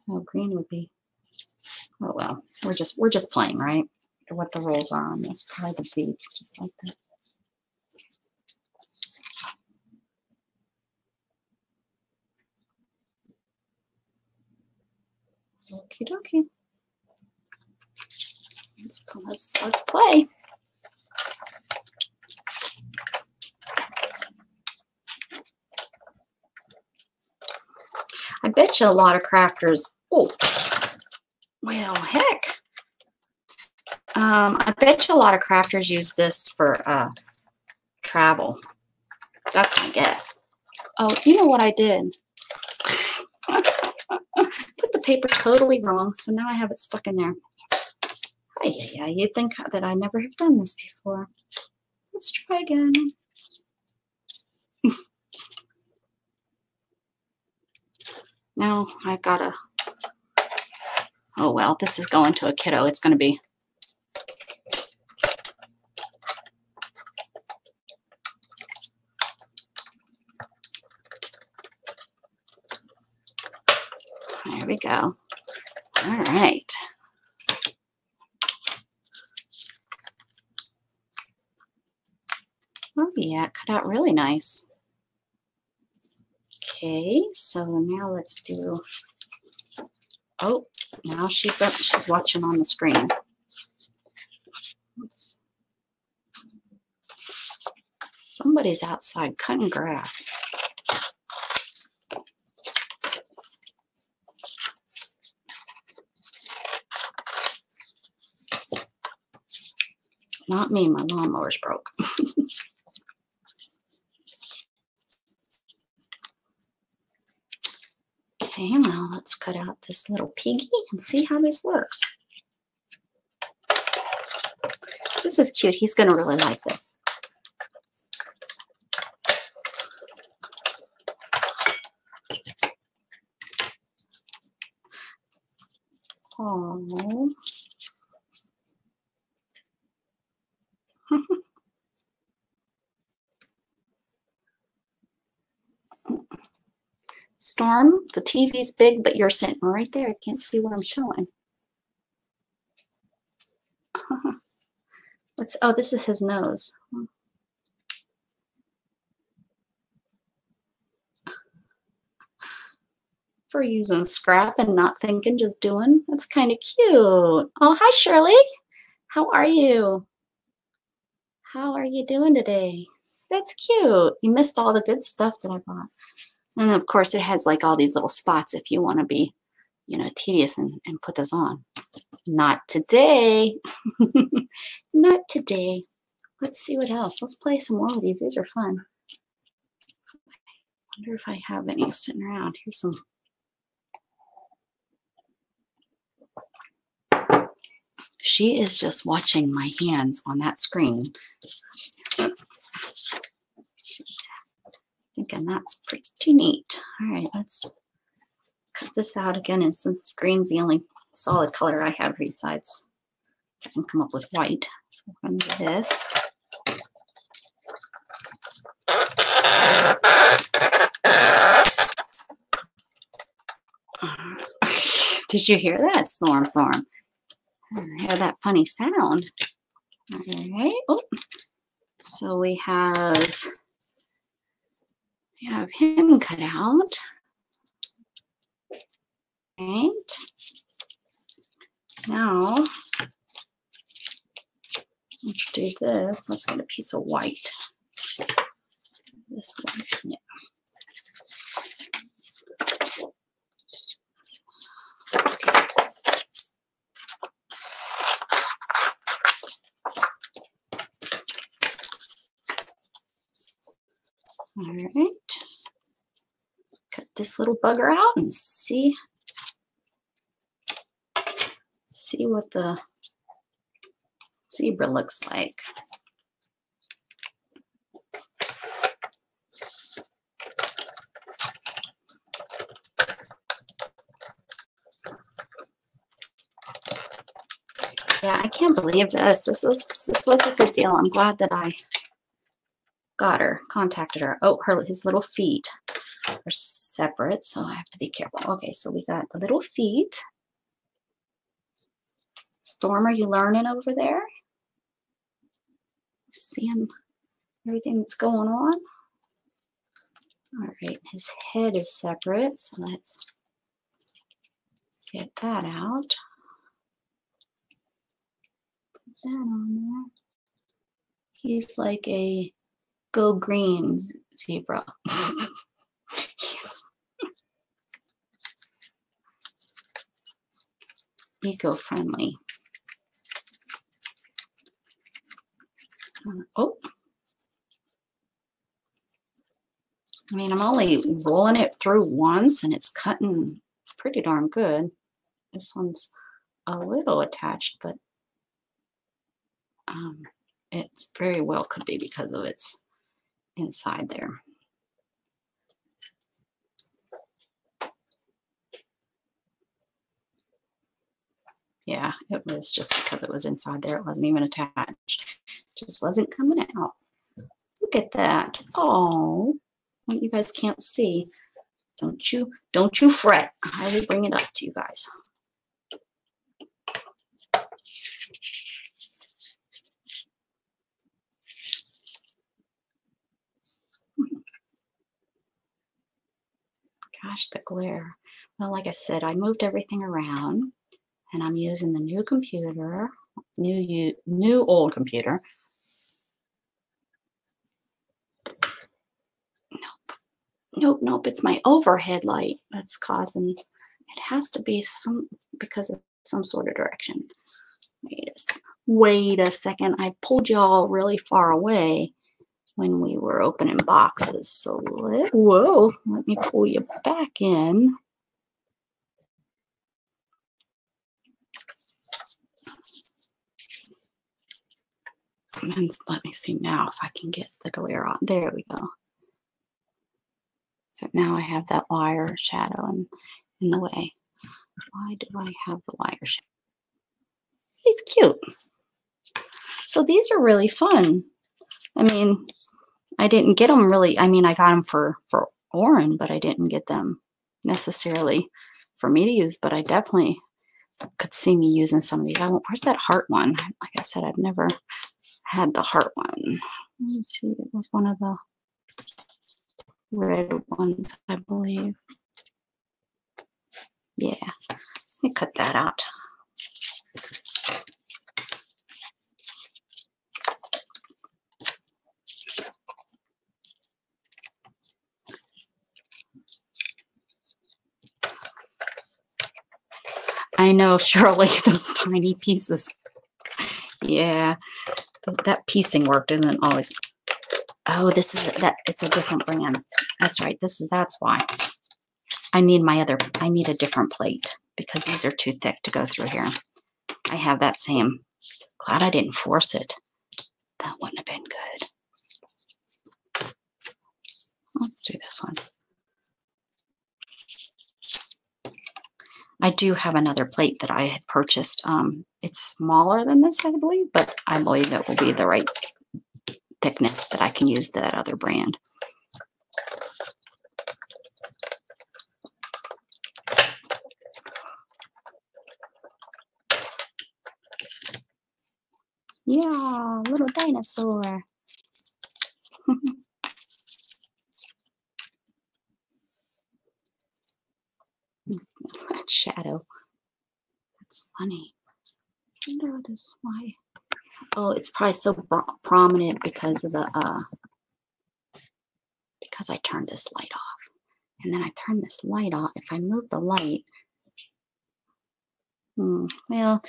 oh, green would be, oh, well, we're just, we're just playing, right? What the rules are on this. Probably the beach, just like that. Okie dokie. Let's, let's, let's play. I bet you a lot of crafters, oh, well, heck. Um, I bet you a lot of crafters use this for uh, travel. That's my guess. Oh, you know what I did? The paper totally wrong, so now I have it stuck in there. Yeah, you'd think that I never have done this before. Let's try again. now I've got to, oh well, this is going to a kiddo. It's going to be There we go. All right. Oh yeah, cut out really nice. Okay, so now let's do, oh, now she's up, she's watching on the screen. Let's, somebody's outside cutting grass. Not me, my lawnmower's broke. okay, well, let's cut out this little piggy and see how this works. This is cute. He's going to really like this. Oh. Storm, the TV's big, but you're sitting right there. I can't see what I'm showing. What's, oh, this is his nose. For using scrap and not thinking, just doing. That's kind of cute. Oh, hi, Shirley. How are you? How are you doing today? That's cute. You missed all the good stuff that I bought. And of course, it has like all these little spots if you want to be, you know, tedious and, and put those on. Not today. Not today. Let's see what else. Let's play some more of these. These are fun. I wonder if I have any sitting around. Here's some. She is just watching my hands on that screen. Thinking that's pretty neat. All right, let's cut this out again. And since green's the only solid color I have besides, I can come up with white. So do this. Did you hear that? Storm, storm. I hear that funny sound. All right. Oh. So we have we have him cut out. Right. Now, let's do this. Let's get a piece of white. This one, yeah. All right this little bugger out and see see what the zebra looks like. Yeah, I can't believe this. This was this was a good deal. I'm glad that I got her, contacted her. Oh, her his little feet are separate, so I have to be careful. Okay, so we got the little feet. Storm, are you learning over there? Seeing everything that's going on? All right, his head is separate, so let's get that out. Put that on there. He's like a go green zebra. eco-friendly. Uh, oh. I mean, I'm only rolling it through once and it's cutting pretty darn good. This one's a little attached, but um, it's very well could be because of its inside there. Yeah, it was just because it was inside there. It wasn't even attached. Just wasn't coming out. Look at that. Oh, What you guys can't see. Don't you, don't you fret. I will bring it up to you guys. Gosh, the glare. Well, like I said, I moved everything around and I'm using the new computer, new, new old computer. Nope, nope, nope, it's my overhead light that's causing, it has to be some, because of some sort of direction. Wait a, wait a second, I pulled y'all really far away when we were opening boxes. So let, whoa, let me pull you back in. And let me see now if I can get the glare on. There we go. So now I have that wire shadow in, in the way. Why do I have the wire shadow? He's cute. So these are really fun. I mean, I didn't get them really. I mean, I got them for, for Oren, but I didn't get them necessarily for me to use, but I definitely could see me using some of these. I went, where's that heart one? Like I said, I've never had the heart one. Let me see, it was one of the red ones, I believe. Yeah, let me cut that out. I know, Shirley, those tiny pieces. Yeah, that piecing work doesn't always. Oh, this is that. It's a different brand. That's right. This is that's why. I need my other. I need a different plate because these are too thick to go through here. I have that same. Glad I didn't force it. That wouldn't have been good. Let's do this one. I do have another plate that I had purchased. Um, it's smaller than this, I believe, but I believe it will be the right thickness that I can use that other brand. Yeah, little dinosaur. shadow. That's funny. I wonder what is why. Oh, it's probably so prominent because of the uh because I turned this light off. And then I turn this light off. If I move the light, hmm, well,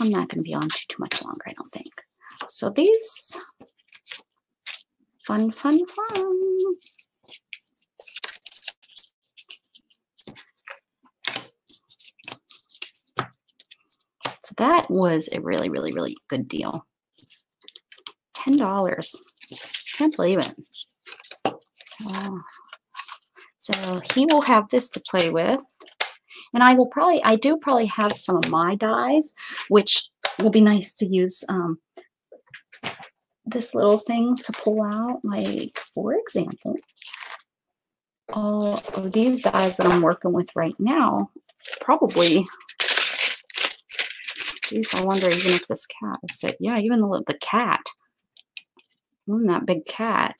I'm not going to be on too, too much longer, I don't think. So these, fun, fun, fun. That was a really, really, really good deal. $10. Can't believe it. So, so he will have this to play with. And I will probably, I do probably have some of my dies, which will be nice to use um, this little thing to pull out. Like, for example, all of these dies that I'm working with right now, probably I wonder even if this cat would fit. Yeah, even the, the cat. That big cat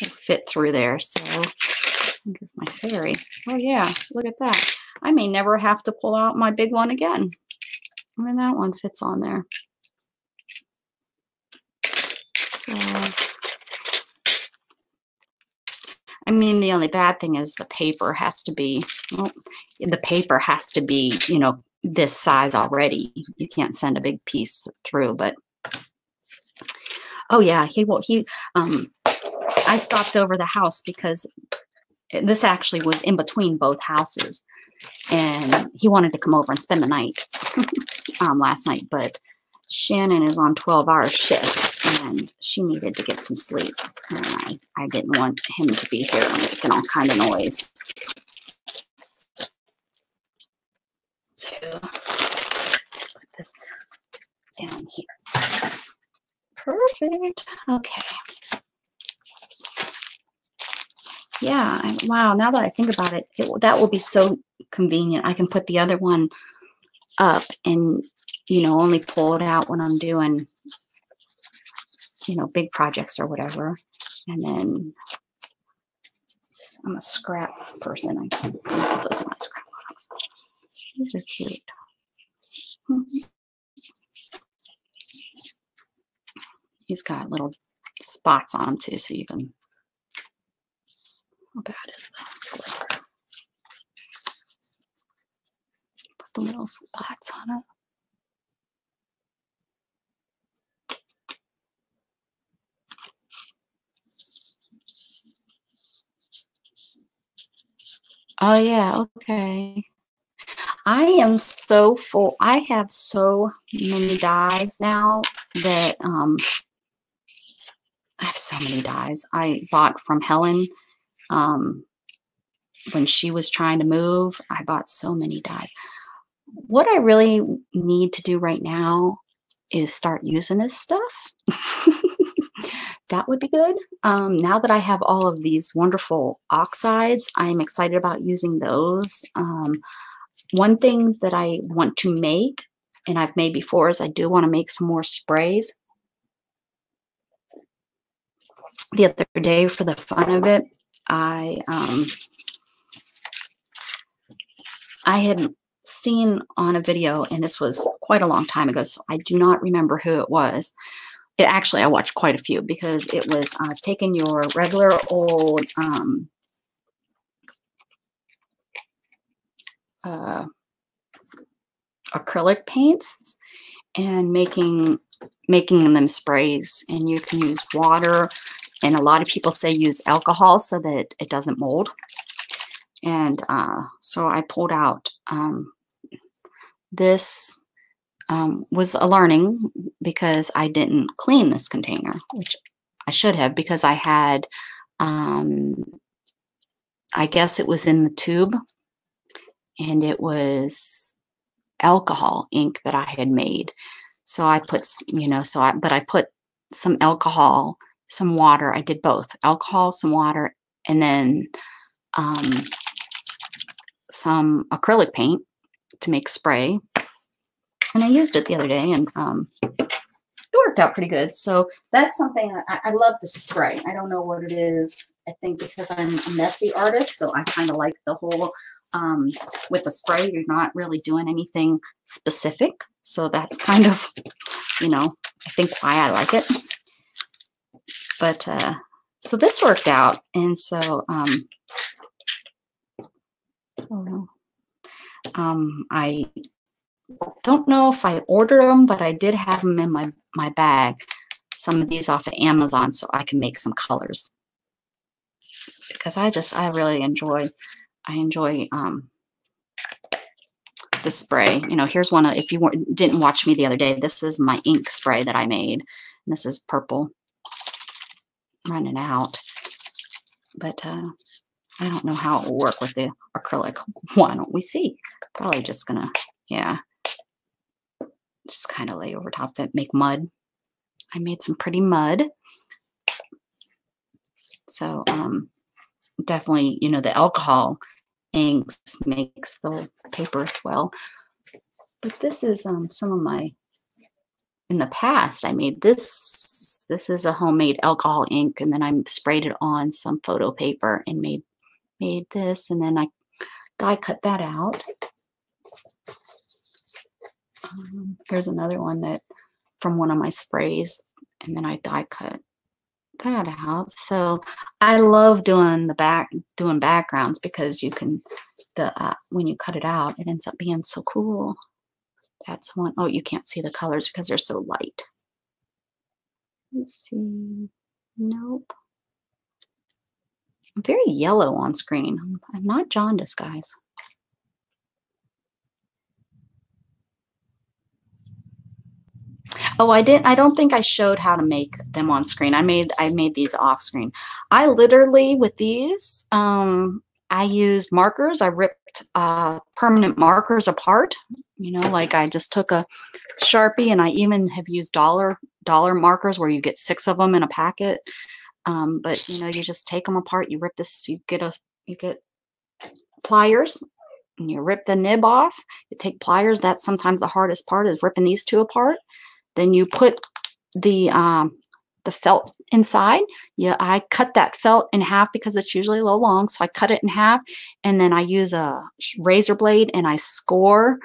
fit through there. So, my fairy. Oh, yeah, look at that. I may never have to pull out my big one again. I mean, that one fits on there. So, I mean, the only bad thing is the paper has to be, well, the paper has to be, you know, this size already. You can't send a big piece through, but oh yeah, he will. He um, I stopped over the house because this actually was in between both houses. And he wanted to come over and spend the night um, last night, but Shannon is on 12 hour shifts and she needed to get some sleep. And I, I didn't want him to be here making all kind of noise. So put this down here. Perfect. Okay. Yeah. I, wow. Now that I think about it, it, that will be so convenient. I can put the other one up and, you know, only pull it out when I'm doing, you know, big projects or whatever. And then I'm a scrap person. I can put those in my scrap box. These are cute. He's got little spots on him too, so you can. How bad is that? Put the little spots on it. Oh yeah, okay. I am so full. I have so many dies now that um I have so many dies. I bought from Helen um when she was trying to move. I bought so many dies. What I really need to do right now is start using this stuff. that would be good. Um, now that I have all of these wonderful oxides, I'm excited about using those. Um, one thing that I want to make, and I've made before, is I do want to make some more sprays. The other day, for the fun of it, I um, I had seen on a video, and this was quite a long time ago, so I do not remember who it was. It, actually, I watched quite a few because it was uh, taking your regular old um, uh, acrylic paints and making making them sprays. And you can use water. And a lot of people say use alcohol so that it doesn't mold. And uh, so I pulled out um, this um, was a learning because I didn't clean this container which I should have because I had um, I guess it was in the tube and it was alcohol ink that I had made. So I put, you know, so I, but I put some alcohol, some water. I did both alcohol, some water, and then um, some acrylic paint to make spray. And I used it the other day and um, it worked out pretty good. So that's something I, I love to spray. I don't know what it is. I think because I'm a messy artist, so I kind of like the whole um, with a spray, you're not really doing anything specific. So that's kind of, you know, I think why I like it. But uh, so this worked out. And so, um, um, I don't know if I ordered them, but I did have them in my, my bag. Some of these off of Amazon so I can make some colors. Because I just, I really enjoy I enjoy um, the spray. You know, here's one. Of, if you didn't watch me the other day, this is my ink spray that I made. And this is purple. Running out. But uh, I don't know how it will work with the acrylic. Why don't we see? Probably just to, yeah. Just kind of lay over top of it, make mud. I made some pretty mud. So, um, definitely, you know, the alcohol inks makes the paper swell. But this is um, some of my, in the past, I made this, this is a homemade alcohol ink, and then I sprayed it on some photo paper and made, made this, and then I die cut that out. Um, here's another one that from one of my sprays, and then I die cut that out. So I love doing the back doing backgrounds because you can the uh, when you cut it out, it ends up being so cool. That's one. Oh, you can't see the colors because they're so light. Let's see. Nope. I'm very yellow on screen. I'm not jaundiced, guys. Oh, I didn't. I don't think I showed how to make them on screen. I made I made these off screen. I literally with these, um, I used markers. I ripped uh, permanent markers apart. You know, like I just took a sharpie, and I even have used dollar dollar markers where you get six of them in a packet. Um, but you know, you just take them apart. You rip this. You get a you get pliers and you rip the nib off. You take pliers. That's sometimes the hardest part is ripping these two apart. Then you put the um, the felt inside. Yeah, I cut that felt in half because it's usually a little long. So I cut it in half and then I use a razor blade and I score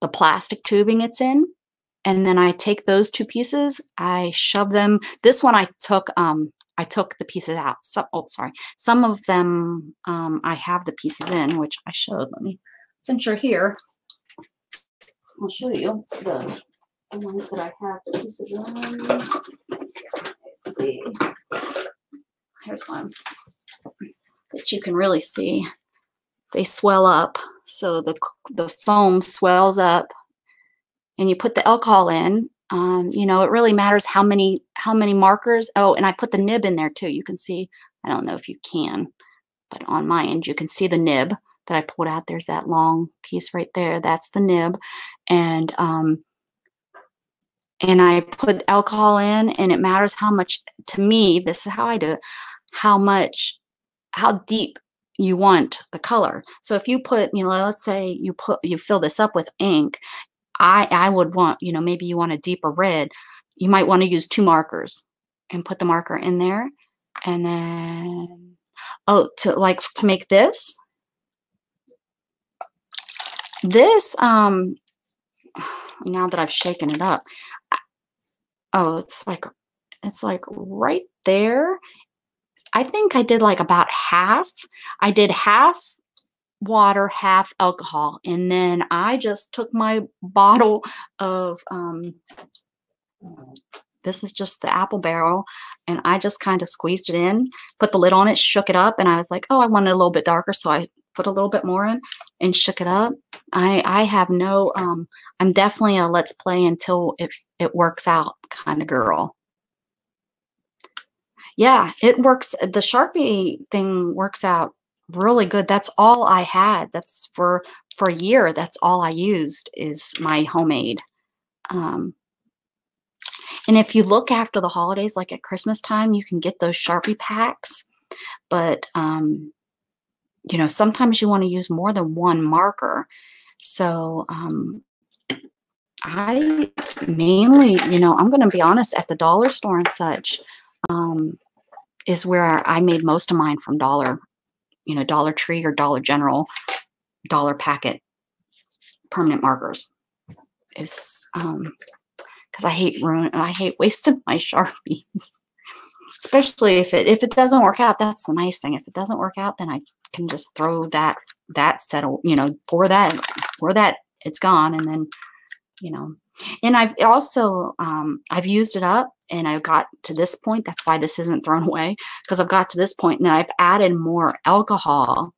the plastic tubing it's in. And then I take those two pieces, I shove them. This one I took, um, I took the pieces out. So, oh, sorry. Some of them um, I have the pieces in, which I showed. Let me, since you're here, I'll show you the the ones that I have pieces on. Let's see. Here's one that you can really see. They swell up. So the, the foam swells up and you put the alcohol in. Um, you know, it really matters how many how many markers. Oh, and I put the nib in there too. You can see, I don't know if you can, but on my end, you can see the nib that I pulled out. There's that long piece right there. That's the nib. And um, and I put alcohol in, and it matters how much, to me, this is how I do it, how much, how deep you want the color. So if you put, you know, let's say you put, you fill this up with ink, I, I would want, you know, maybe you want a deeper red, you might want to use two markers and put the marker in there. And then, oh, to like, to make this, this, um, now that I've shaken it up, oh, it's like, it's like right there. I think I did like about half. I did half water, half alcohol. And then I just took my bottle of, um, this is just the apple barrel. And I just kind of squeezed it in, put the lid on it, shook it up. And I was like, oh, I want it a little bit darker. So I put a little bit more in and shook it up. I, I have no, um, I'm definitely a let's play until it, it works out kind of girl. Yeah, it works. The Sharpie thing works out really good. That's all I had. That's for, for a year. That's all I used is my homemade. Um, and if you look after the holidays, like at Christmas time, you can get those Sharpie packs. But um, you know, sometimes you want to use more than one marker. So um, I mainly, you know, I'm going to be honest, at the dollar store and such um, is where I made most of mine from Dollar, you know, Dollar Tree or Dollar General, dollar packet permanent markers. Is um, because I hate ruin, I hate wasting my sharpies especially if it if it doesn't work out that's the nice thing if it doesn't work out then i can just throw that that settle you know pour that pour that it's gone and then you know. And i've also um, i've used it up and i've got to this point that's why this isn't thrown away because i've got to this point and then i've added more alcohol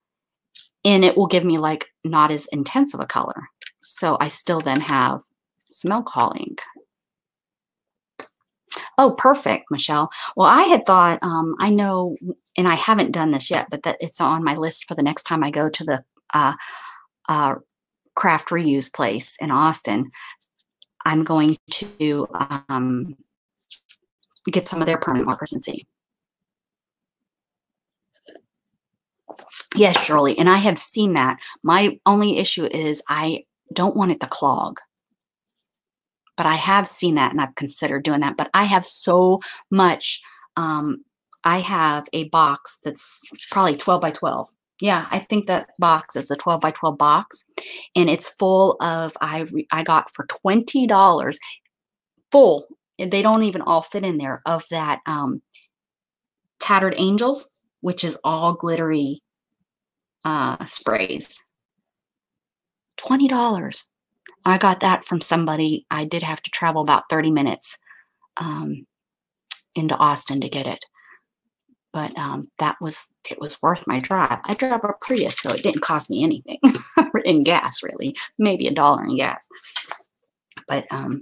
and it will give me like not as intense of a color. So i still then have some alcohol ink Oh, perfect, Michelle. Well, I had thought, um, I know, and I haven't done this yet, but that it's on my list for the next time I go to the uh, uh, craft reuse place in Austin. I'm going to um, get some of their permanent markers and see. Yes, Shirley, and I have seen that. My only issue is I don't want it to clog but I have seen that and I've considered doing that. But I have so much. Um, I have a box that's probably 12 by 12. Yeah, I think that box is a 12 by 12 box, and it's full of I I got for twenty dollars, full. They don't even all fit in there of that um, tattered angels, which is all glittery uh, sprays. Twenty dollars. I got that from somebody. I did have to travel about 30 minutes um, into Austin to get it. but um, that was it was worth my drive. I drive a Prius, so it didn't cost me anything in gas, really, maybe a dollar in gas. But um,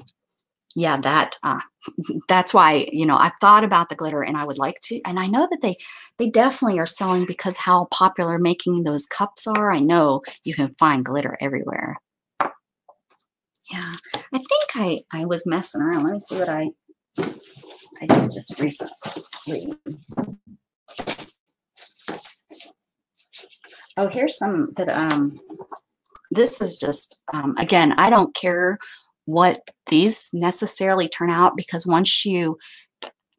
yeah, that uh, that's why you know I've thought about the glitter, and I would like to, and I know that they they definitely are selling because how popular making those cups are. I know you can find glitter everywhere. Yeah, I think I I was messing around. Let me see what I I did just recently. Oh, here's some that um this is just um again, I don't care what these necessarily turn out because once you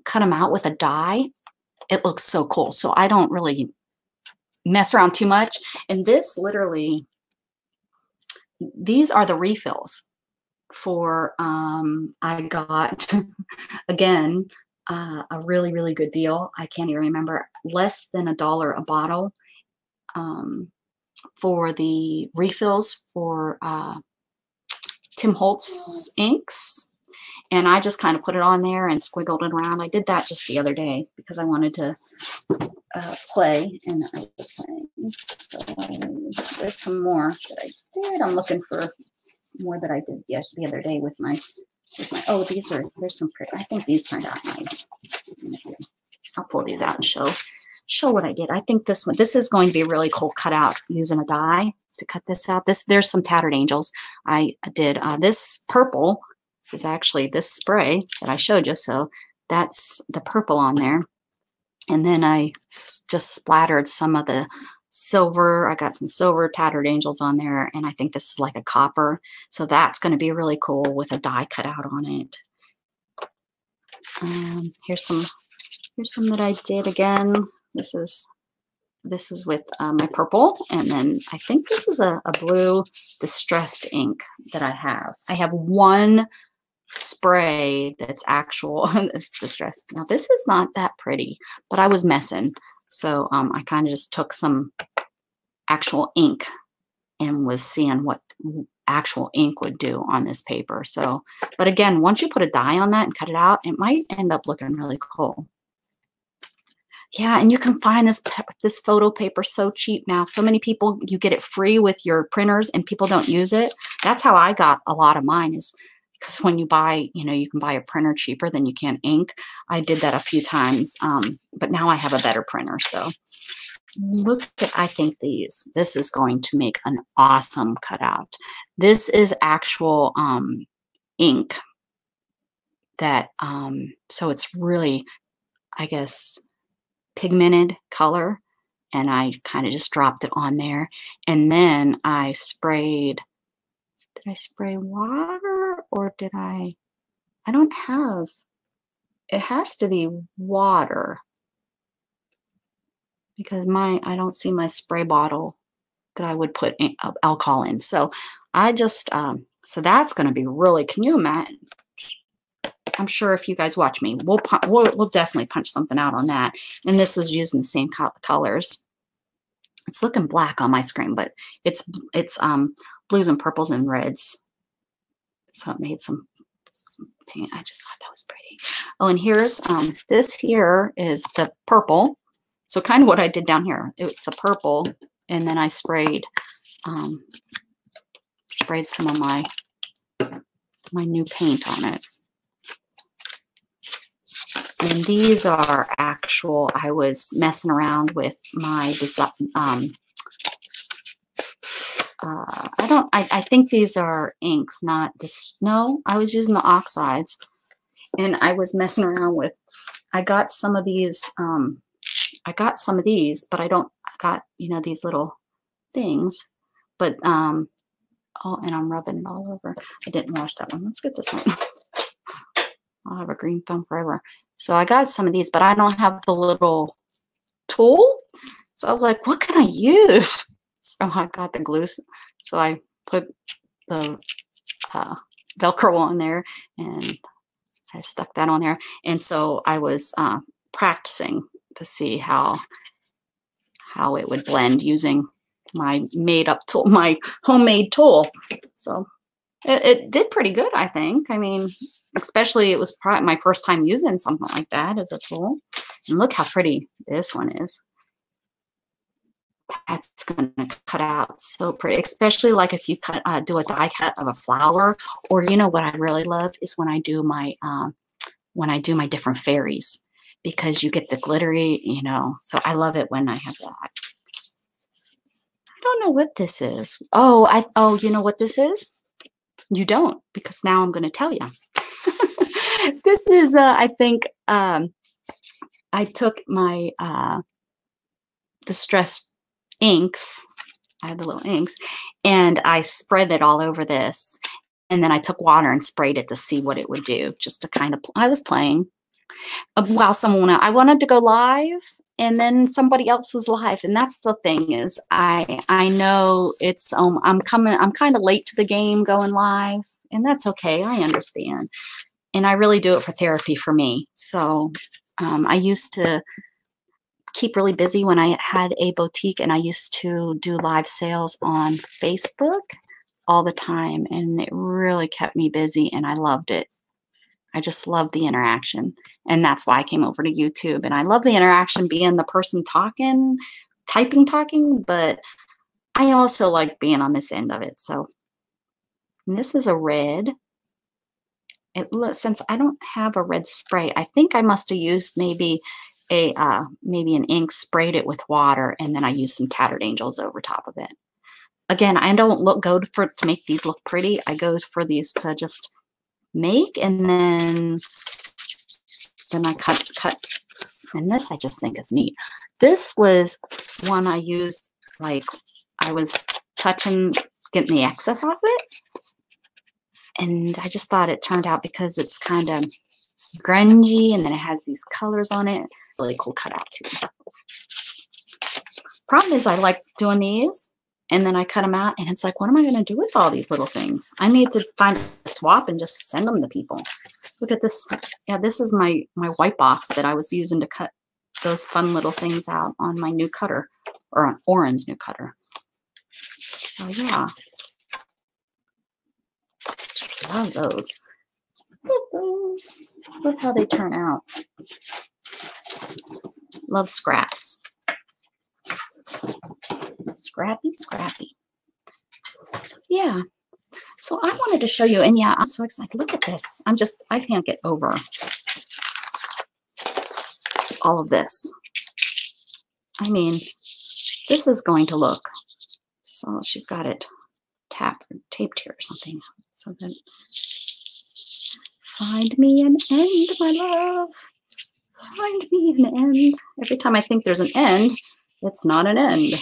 cut them out with a die, it looks so cool. So I don't really mess around too much. And this literally, these are the refills for, um, I got, again, uh, a really, really good deal. I can't even remember, less than a dollar a bottle um, for the refills for uh, Tim Holtz inks. And I just kind of put it on there and squiggled it around. I did that just the other day because I wanted to uh, play and I was playing. So there's some more that I did. I'm looking for more that I did yes the other day with my with my oh these are there's some pretty I think these turned out nice. I'll pull these out and show show what I did. I think this one this is going to be a really cool cutout using a die to cut this out. This there's some tattered angels I did. Uh, this purple is actually this spray that I showed you. So that's the purple on there. And then I just splattered some of the silver. I got some silver tattered angels on there, and I think this is like a copper. So that's going to be really cool with a die cut out on it. Um, here's some. Here's some that I did again. This is this is with uh, my purple, and then I think this is a, a blue distressed ink that I have. I have one spray that's actual. it's distressed. Now this is not that pretty, but I was messing. So um, I kind of just took some actual ink and was seeing what actual ink would do on this paper. So, but again, once you put a die on that and cut it out, it might end up looking really cool. Yeah, and you can find this this photo paper so cheap now. So many people you get it free with your printers and people don't use it. That's how I got a lot of mine is because when you buy, you know, you can buy a printer cheaper than you can ink. I did that a few times, um, but now I have a better printer. So look at, I think these, this is going to make an awesome cutout. This is actual um, ink that, um, so it's really, I guess, pigmented color and I kind of just dropped it on there. And then I sprayed, did I spray water or did I, I don't have, it has to be water because my, I don't see my spray bottle that I would put in, uh, alcohol in. So I just, um, so that's going to be really, can you imagine? I'm sure if you guys watch me, we'll, we'll, we'll definitely punch something out on that. And this is using the same co colors. It's looking black on my screen, but it's it's um blues and purples and reds. So it made some, some paint. I just thought that was pretty. Oh, and here's um this here is the purple. So kind of what I did down here. It was the purple, and then I sprayed um sprayed some of my my new paint on it. And these are actual, I was messing around with my design. Um, uh, I don't, I, I think these are inks, not this. No, I was using the oxides and I was messing around with, I got some of these, um, I got some of these, but I don't, I got, you know, these little things, but, um, oh, and I'm rubbing it all over. I didn't wash that one. Let's get this one. I'll have a green thumb forever. So I got some of these, but I don't have the little tool. So I was like, what can I use? So I got the glue. So I put the uh, Velcro on there and I stuck that on there. And so I was uh, practicing to see how how it would blend using my made up tool, my homemade tool. So it, it did pretty good, I think. I mean, especially it was my first time using something like that as a tool. And look how pretty this one is. That's going to cut out so pretty, especially like if you cut uh, do a die cut of a flower, or you know what I really love is when I do my um, when I do my different fairies because you get the glittery, you know. So I love it when I have that. I don't know what this is. Oh, I oh, you know what this is? You don't, because now I'm going to tell you. this is, uh, I think, um, I took my uh, distressed inks, I had the little inks, and I spread it all over this. And then I took water and sprayed it to see what it would do, just to kind of, I was playing uh, while someone, I wanted to go live and then somebody else was live and that's the thing is i i know it's um i'm coming i'm kind of late to the game going live and that's okay i understand and i really do it for therapy for me so um, i used to keep really busy when i had a boutique and i used to do live sales on facebook all the time and it really kept me busy and i loved it I just love the interaction. And that's why I came over to YouTube. And I love the interaction being the person talking, typing, talking, but I also like being on this end of it. So this is a red. It since I don't have a red spray, I think I must have used maybe a uh, maybe an ink, sprayed it with water, and then I used some tattered angels over top of it. Again, I don't look go for to make these look pretty. I go for these to just make and then then I cut cut and this I just think is neat. This was one I used like I was touching getting the excess off it and I just thought it turned out because it's kind of grungy and then it has these colors on it really cool cutout too problem is I like doing these and then I cut them out and it's like, what am I going to do with all these little things? I need to find a swap and just send them to people. Look at this. Yeah, this is my, my wipe off that I was using to cut those fun little things out on my new cutter or on Oren's new cutter. So yeah, just love those. Love those. Look how they turn out. Love scraps. Scrappy, scrappy. So yeah. So I wanted to show you, and yeah, I'm so excited. Look at this. I'm just, I can't get over all of this. I mean, this is going to look, so she's got it or taped here or something. So then, find me an end, my love. Find me an end. Every time I think there's an end, it's not an end.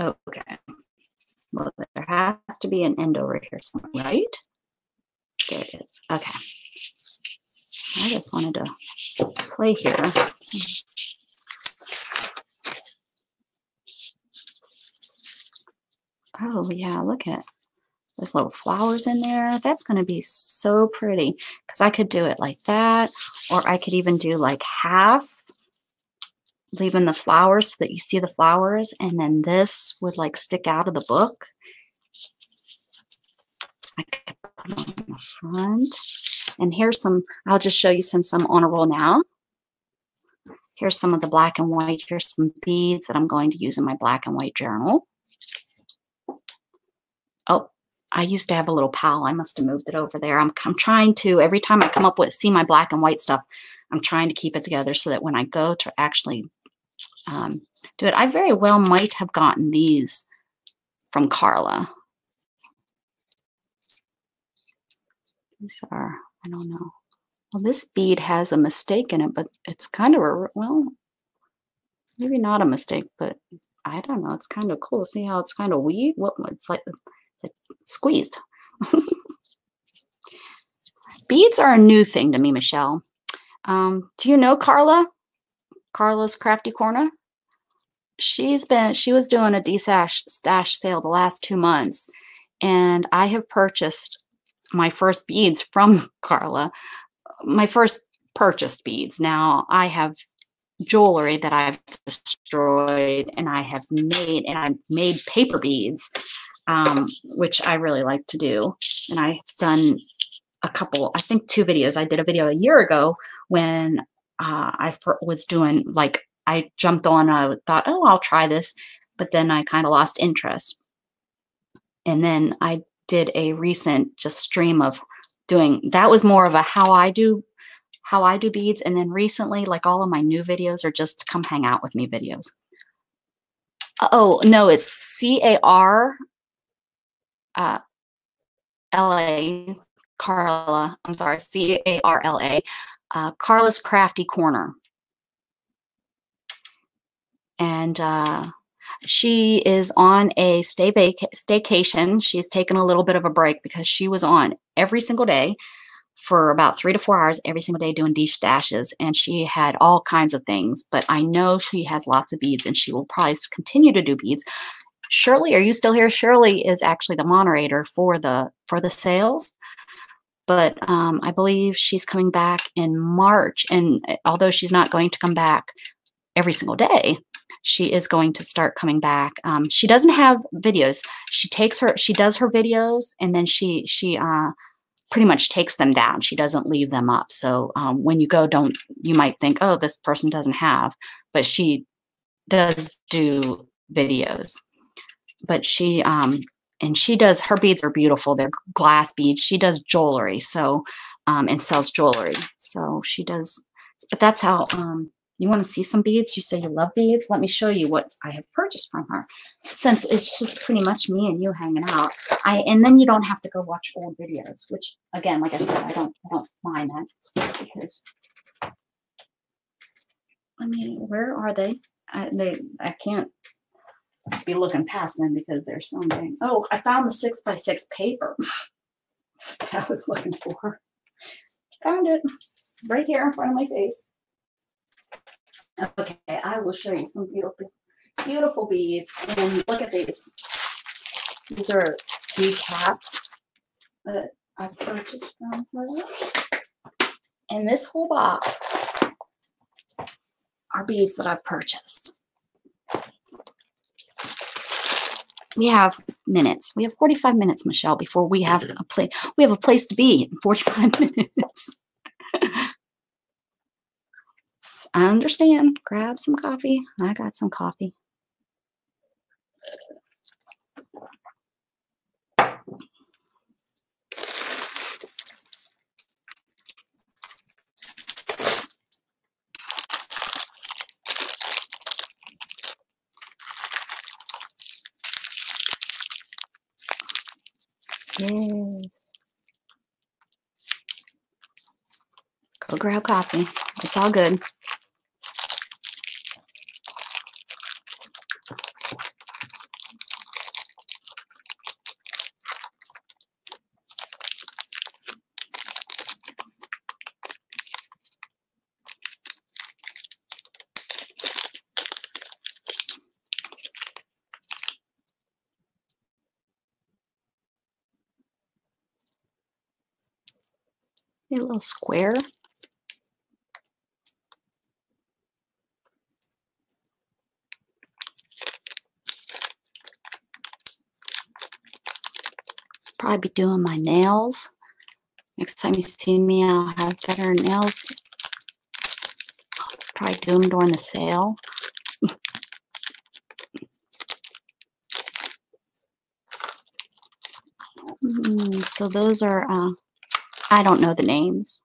Okay. Well, there has to be an end over here somewhere, right? There it is. Okay. I just wanted to play here. Oh, yeah, look at there's little flowers in there. That's going to be so pretty because I could do it like that, or I could even do like half leaving the flowers so that you see the flowers and then this would like stick out of the book. I could put on the front. And here's some, I'll just show you since I'm on a roll now. Here's some of the black and white. Here's some beads that I'm going to use in my black and white journal. Oh, I used to have a little pal. I must have moved it over there. I'm, I'm trying to, every time I come up with, see my black and white stuff, I'm trying to keep it together so that when I go to actually um, do it. I very well might have gotten these from Carla. These are, I don't know. Well, this bead has a mistake in it, but it's kind of a, well, maybe not a mistake, but I don't know. It's kind of cool. See how it's kind of weird? What it's like squeezed. Beads are a new thing to me, Michelle. Um, do you know Carla? Carla's Crafty Corner? she's been she was doing a DStash stash sale the last two months and i have purchased my first beads from carla my first purchased beads now i have jewelry that i've destroyed and i have made and i've made paper beads um, which I really like to do. And I've done a couple, I think two videos. I did a video a year ago when uh, I was doing like, I jumped on, I thought, oh, I'll try this. But then I kind of lost interest. And then I did a recent just stream of doing, that was more of a how I do how I do beads. And then recently, like all of my new videos are just come hang out with me videos. Oh, no, it's C-A-R uh, L-A, Carla, I'm sorry, C-A-R-L-A, uh, Carla's Crafty Corner. And uh, she is on a stay staycation. She's taken a little bit of a break because she was on every single day for about three to four hours every single day doing these stashes and she had all kinds of things but i know she has lots of beads and she will probably continue to do beads shirley are you still here shirley is actually the moderator for the for the sales but um, i believe she's coming back in march and eh, although she's not going to come back every single day she is going to start coming back um, she doesn't have videos she takes her she does her videos and then she she uh, pretty much takes them down. She doesn't leave them up. So um, when you go, don't you might think, oh, this person doesn't have, but she does do videos. But she um, and she does her beads are beautiful. They're glass beads. She does jewelry, so um, and sells jewelry. So she does. But that's how um, you want to see some beads? You say you love beads? Let me show you what I have purchased from her. Since it's just pretty much me and you hanging out. I and then you don't have to go watch old videos, which again, like I said, I don't I don't mind that because I mean, where are they? I, they I can't be looking past them because there's so many. Oh, I found the six by six paper that I was looking for. Found it right here in front of my face. Okay, I will show you some beautiful, beautiful beads. And look at these. These are bead caps that I purchased from her. And this whole box are beads that I've purchased. We have minutes. We have 45 minutes, Michelle, before we have a place. We have a place to be in 45 minutes. I understand. Grab some coffee. I got some coffee. Yes. Go grab coffee. It's all good. a little square. Probably be doing my nails. Next time you see me, I'll have better nails. I'll probably do them during the sale. Mm, so those are uh, I don't know the names.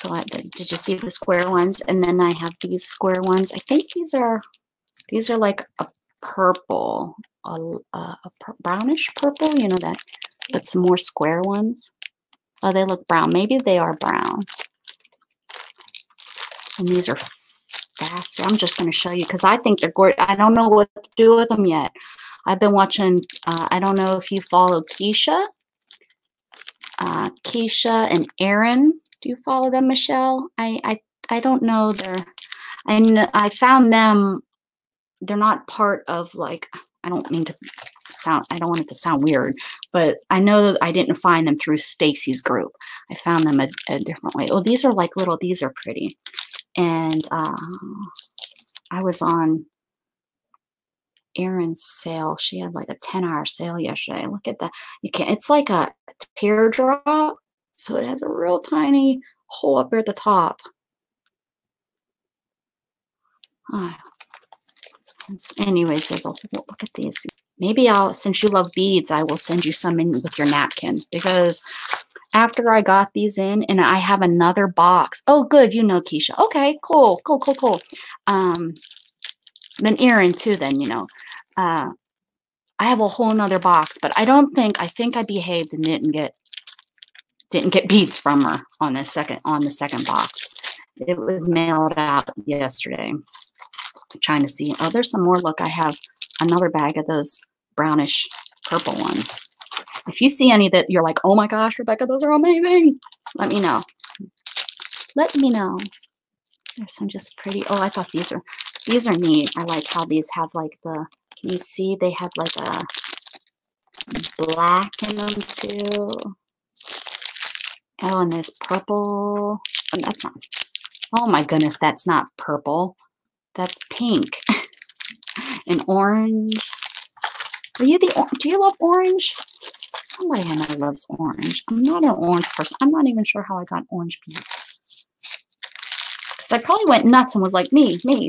So I, did you see the square ones? And then I have these square ones. I think these are, these are like a purple, a, a, a brownish purple, you know that, but some more square ones. Oh, they look brown. Maybe they are brown. And these are fast. I'm just going to show you because I think they're gorgeous. I don't know what to do with them yet. I've been watching, uh, I don't know if you follow Keisha uh, Keisha and Aaron. Do you follow them, Michelle? I I, I don't know. They're and I found them. They're not part of like. I don't mean to sound. I don't want it to sound weird, but I know that I didn't find them through Stacy's group. I found them a, a different way. Oh, these are like little. These are pretty, and uh, I was on Erin's sale. She had like a 10 hour sale yesterday. Look at that. You can't, it's like a teardrop. So it has a real tiny hole up here at the top. Oh. Anyways, there's a whole, look at these. Maybe I'll, since you love beads, I will send you some in with your napkin because after I got these in and I have another box. Oh, good. You know, Keisha. Okay, cool, cool, cool, cool. Um, then Erin too, then, you know. Uh, I have a whole nother box, but I don't think, I think I behaved and didn't get, didn't get beads from her on the second, on the second box. It was mailed out yesterday. I'm trying to see. Oh, there's some more. Look, I have another bag of those brownish purple ones. If you see any that you're like, oh my gosh, Rebecca, those are amazing, let me know. Let me know. There's some just pretty. Oh, I thought these are these are neat. I like how these have like the. Can you see they have like a black in them too? Oh, and there's purple. Oh, that's not. Oh my goodness, that's not purple. That's pink and orange. Are you the? Do you love orange? Somebody I know loves orange. I'm not an orange person. I'm not even sure how I got orange beads. Because I probably went nuts and was like, me, me,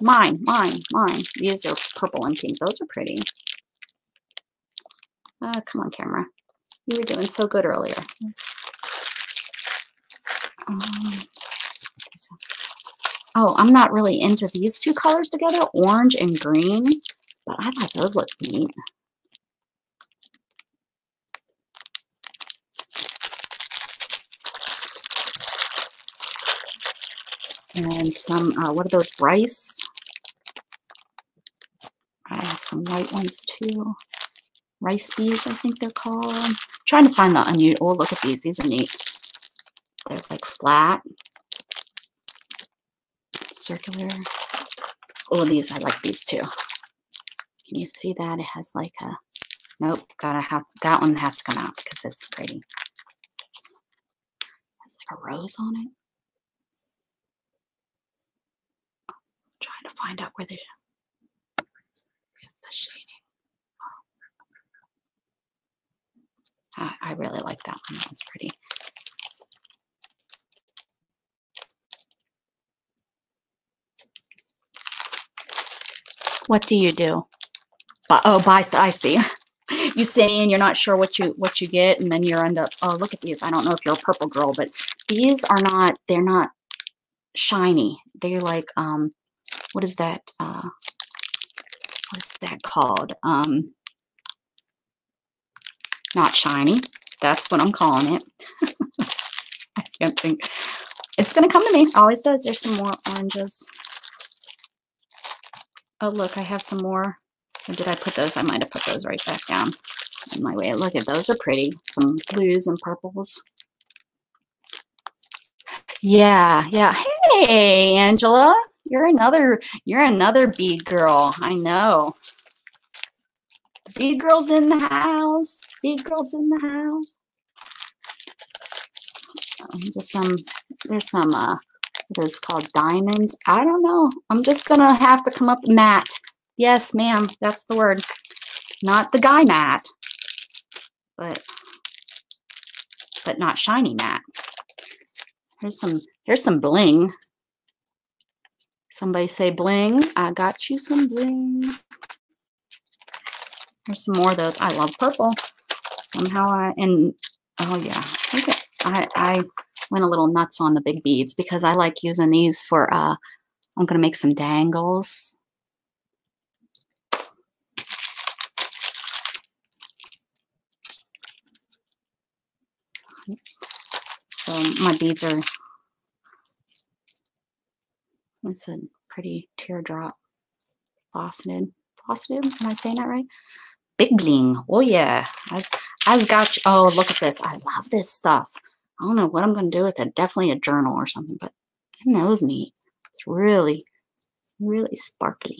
mine, mine, mine. These are purple and pink. Those are pretty. Uh, come on, camera. You were doing so good earlier. Um, oh, I'm not really into these two colors together, orange and green, but I thought those looked neat. and some, uh, what are those, rice? I have some white ones too. Rice beads, I think they're called. I'm trying to find the unusual. Oh, look at these. These are neat. They're like flat. Circular. Oh, these, I like these too. Can you see that? It has like a, nope, gotta have, that one has to come out because it's pretty. It has like a rose on it. trying to find out where the, the shading. I, I really like that one. That one's pretty. What do you do? Oh, buy. I see. you see and you're not sure what you what you get, and then you're end up. Oh, look at these. I don't know if you're a purple girl, but these are not. They're not shiny. They're like um what is that? Uh, what is that called? Um, not shiny. That's what I'm calling it. I can't think. It's going to come to me. Always does. There's some more oranges. Oh, look, I have some more. Or did I put those? I might have put those right back down in my way. Look at those are pretty. Some blues and purples. Yeah, yeah. Hey, Angela. You're another, you're another bead girl. I know. Bead girl's in the house. Bead girl's in the house. Um, just some, there's some, uh, there's called diamonds. I don't know. I'm just going to have to come up matte. Yes, ma'am. That's the word. Not the guy Matt, but, but not shiny matte. Here's some, here's some bling. Somebody say bling. I got you some bling. There's some more of those. I love purple. Somehow I, and oh yeah, okay. I, I went a little nuts on the big beads because I like using these for, uh, I'm going to make some dangles. So my beads are it's a pretty teardrop faceted. Faceted? Am I saying that right? Big bling. Oh yeah. As as got. Oh, look at this. I love this stuff. I don't know what I'm going to do with it. Definitely a journal or something, but that was neat? It's really, really sparkly.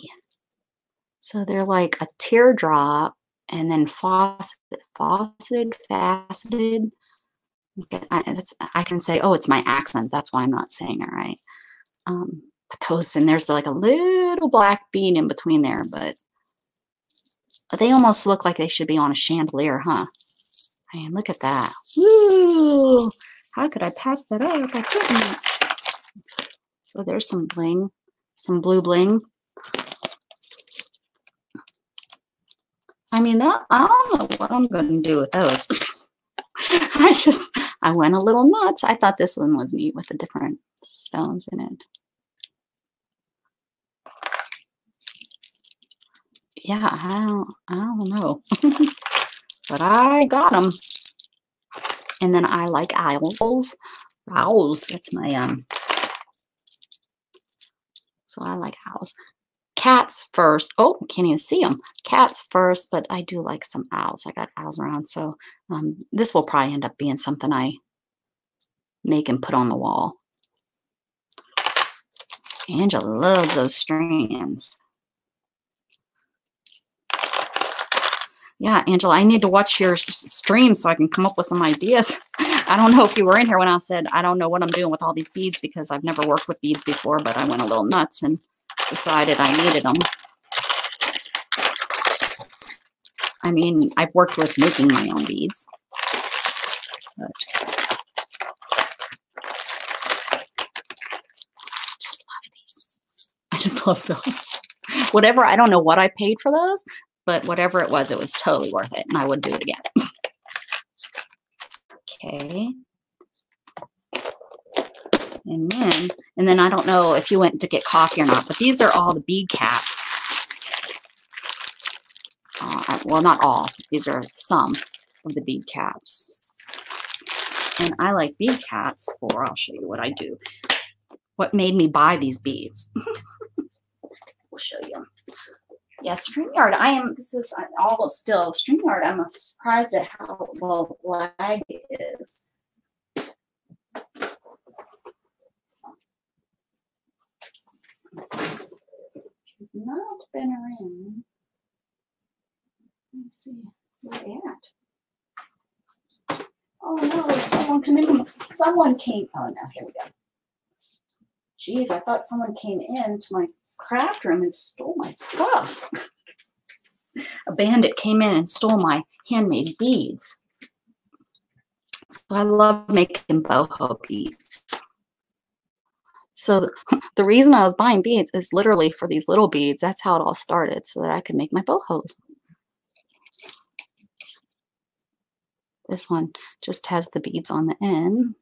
So they're like a teardrop and then faceted, faceted, faceted. I, I can say, oh, it's my accent. That's why I'm not saying it right. Um, those and there's like a little black bean in between there, but They almost look like they should be on a chandelier, huh? I mean, look at that. Woo! How could I pass that up? I couldn't. So there's some bling, some blue bling. I mean, that, I don't know what I'm going to do with those. I just, I went a little nuts. I thought this one was neat with the different stones in it. Yeah, I don't, I don't know. but I got them. And then I like owls. Owls, that's my, um, so I like owls. Cats first. Oh, can't even see them. Cats first, but I do like some owls. I got owls around, so um, this will probably end up being something I make and put on the wall. Angela loves those strands. Yeah, Angela, I need to watch your stream so I can come up with some ideas. I don't know if you were in here when I said I don't know what I'm doing with all these beads because I've never worked with beads before, but I went a little nuts and decided I needed them. I mean, I've worked with making my own beads. But just love these. I just love those. Whatever, I don't know what I paid for those, but whatever it was, it was totally worth it, and I would do it again. okay. And then, and then I don't know if you went to get coffee or not, but these are all the bead caps. Uh, well, not all. These are some of the bead caps. And I like bead caps for, I'll show you what I do. What made me buy these beads. we'll show you yeah, StreamYard, I am, this is all still, StreamYard, I'm surprised at how well lag is. Not been around. Let's see, where at? Oh no, someone came in, someone came, oh no, here we go. Jeez, I thought someone came in to my craft room and stole my stuff. A bandit came in and stole my handmade beads. So I love making boho beads. So the reason I was buying beads is literally for these little beads. That's how it all started, so that I could make my bohos. This one just has the beads on the end.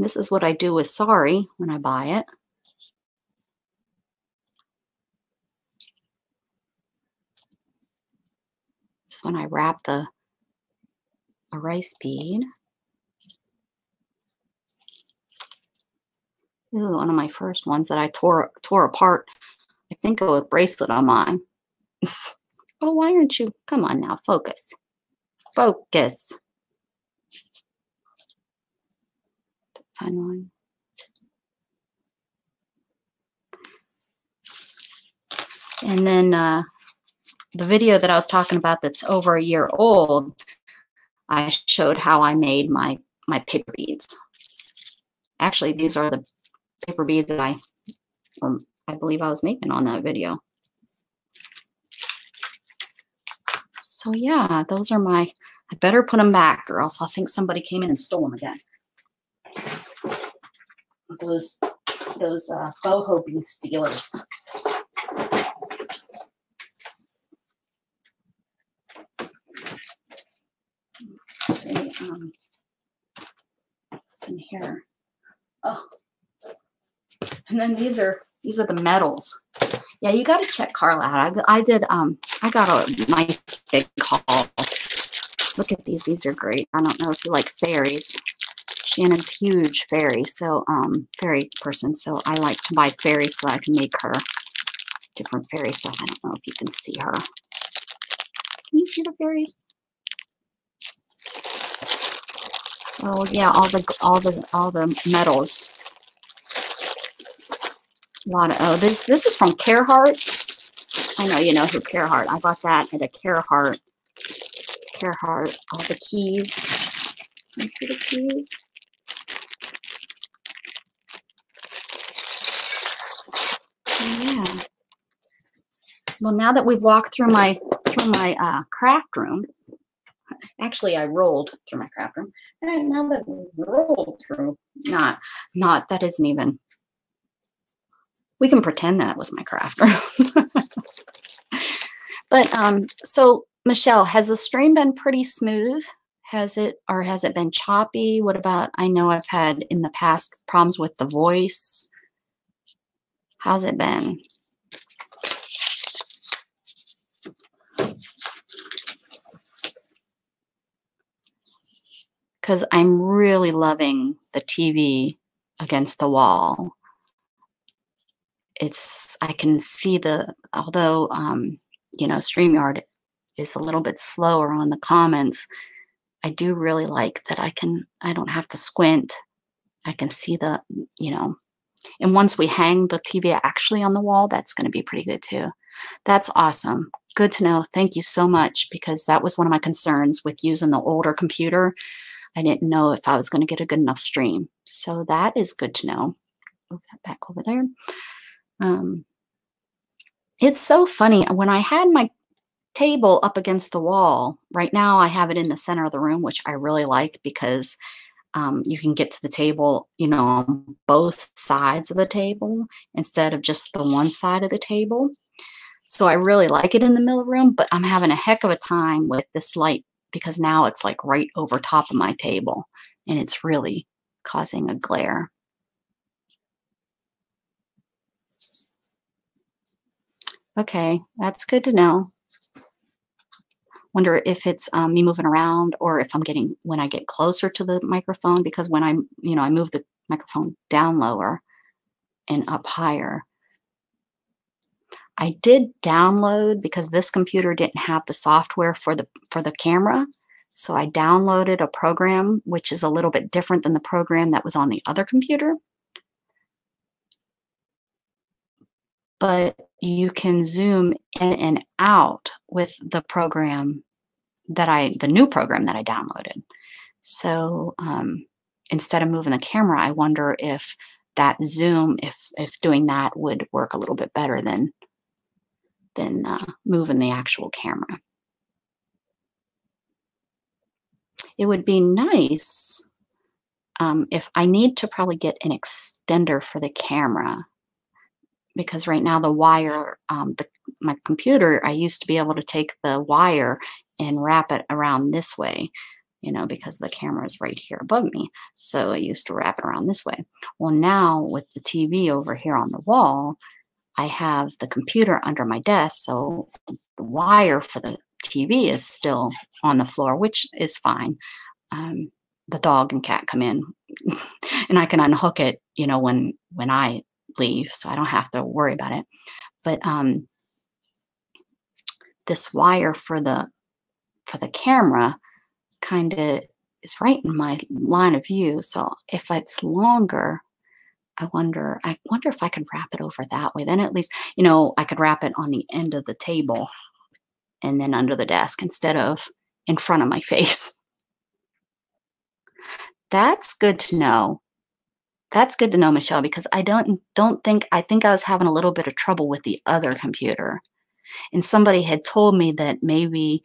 This is what I do with sorry when I buy it. This one I wrap the a rice bead. This is one of my first ones that I tore tore apart. I think of a bracelet on mine. oh, why aren't you? Come on now, focus. Focus. Fun. And then uh, the video that I was talking about that's over a year old, I showed how I made my, my paper beads. Actually, these are the paper beads that I, um, I believe I was making on that video. So yeah, those are my, I better put them back or else I'll think somebody came in and stole them again those those uh, boho bead stealers. Okay, um, what's in here? Oh, and then these are these are the metals. Yeah, you got to check Carla out. I, I did. Um, I got a nice big haul. Look at these. These are great. I don't know if you like fairies. Shannon's huge fairy, so um, fairy person. So I like to buy fairies so I can make her different fairy stuff. I don't know if you can see her. Can you see the fairies? So yeah, all the all the all the metals. A lot of oh this this is from Carhartt. I know you know who Carhartt. I bought that at a Carhartt Carhartt, all the keys. Let me see the keys. Yeah. Well, now that we've walked through my through my uh, craft room, actually I rolled through my craft room, and now that we've rolled through, not not that isn't even. We can pretend that was my craft room. but um, so Michelle, has the stream been pretty smooth? Has it, or has it been choppy? What about? I know I've had in the past problems with the voice. How's it been? Because I'm really loving the TV against the wall. It's, I can see the, although, um, you know, StreamYard is a little bit slower on the comments, I do really like that I can, I don't have to squint. I can see the, you know, and once we hang the TV actually on the wall, that's going to be pretty good too. That's awesome. Good to know. Thank you so much because that was one of my concerns with using the older computer. I didn't know if I was going to get a good enough stream. So that is good to know. Move that back over there. Um, it's so funny. When I had my table up against the wall, right now I have it in the center of the room, which I really like because um, you can get to the table, you know, on both sides of the table instead of just the one side of the table. So I really like it in the middle of the room, but I'm having a heck of a time with this light because now it's like right over top of my table and it's really causing a glare. Okay, that's good to know. Wonder if it's um, me moving around or if I'm getting, when I get closer to the microphone, because when I'm, you know, I move the microphone down lower and up higher, I did download because this computer didn't have the software for the for the camera. So I downloaded a program which is a little bit different than the program that was on the other computer. But you can zoom in and out with the program that I, the new program that I downloaded. So um, instead of moving the camera, I wonder if that zoom, if if doing that would work a little bit better than than uh, moving the actual camera. It would be nice um, if I need to probably get an extender for the camera because right now the wire, um, the, my computer, I used to be able to take the wire and wrap it around this way, you know, because the camera is right here above me. So I used to wrap it around this way. Well, now with the TV over here on the wall, I have the computer under my desk, so the wire for the TV is still on the floor, which is fine. Um, the dog and cat come in, and I can unhook it, you know, when when I leave, so I don't have to worry about it. But um, this wire for the for the camera kind of is right in my line of view. So if it's longer, I wonder, I wonder if I could wrap it over that way. Then at least, you know, I could wrap it on the end of the table and then under the desk instead of in front of my face. That's good to know. That's good to know, Michelle, because I don't don't think I think I was having a little bit of trouble with the other computer. And somebody had told me that maybe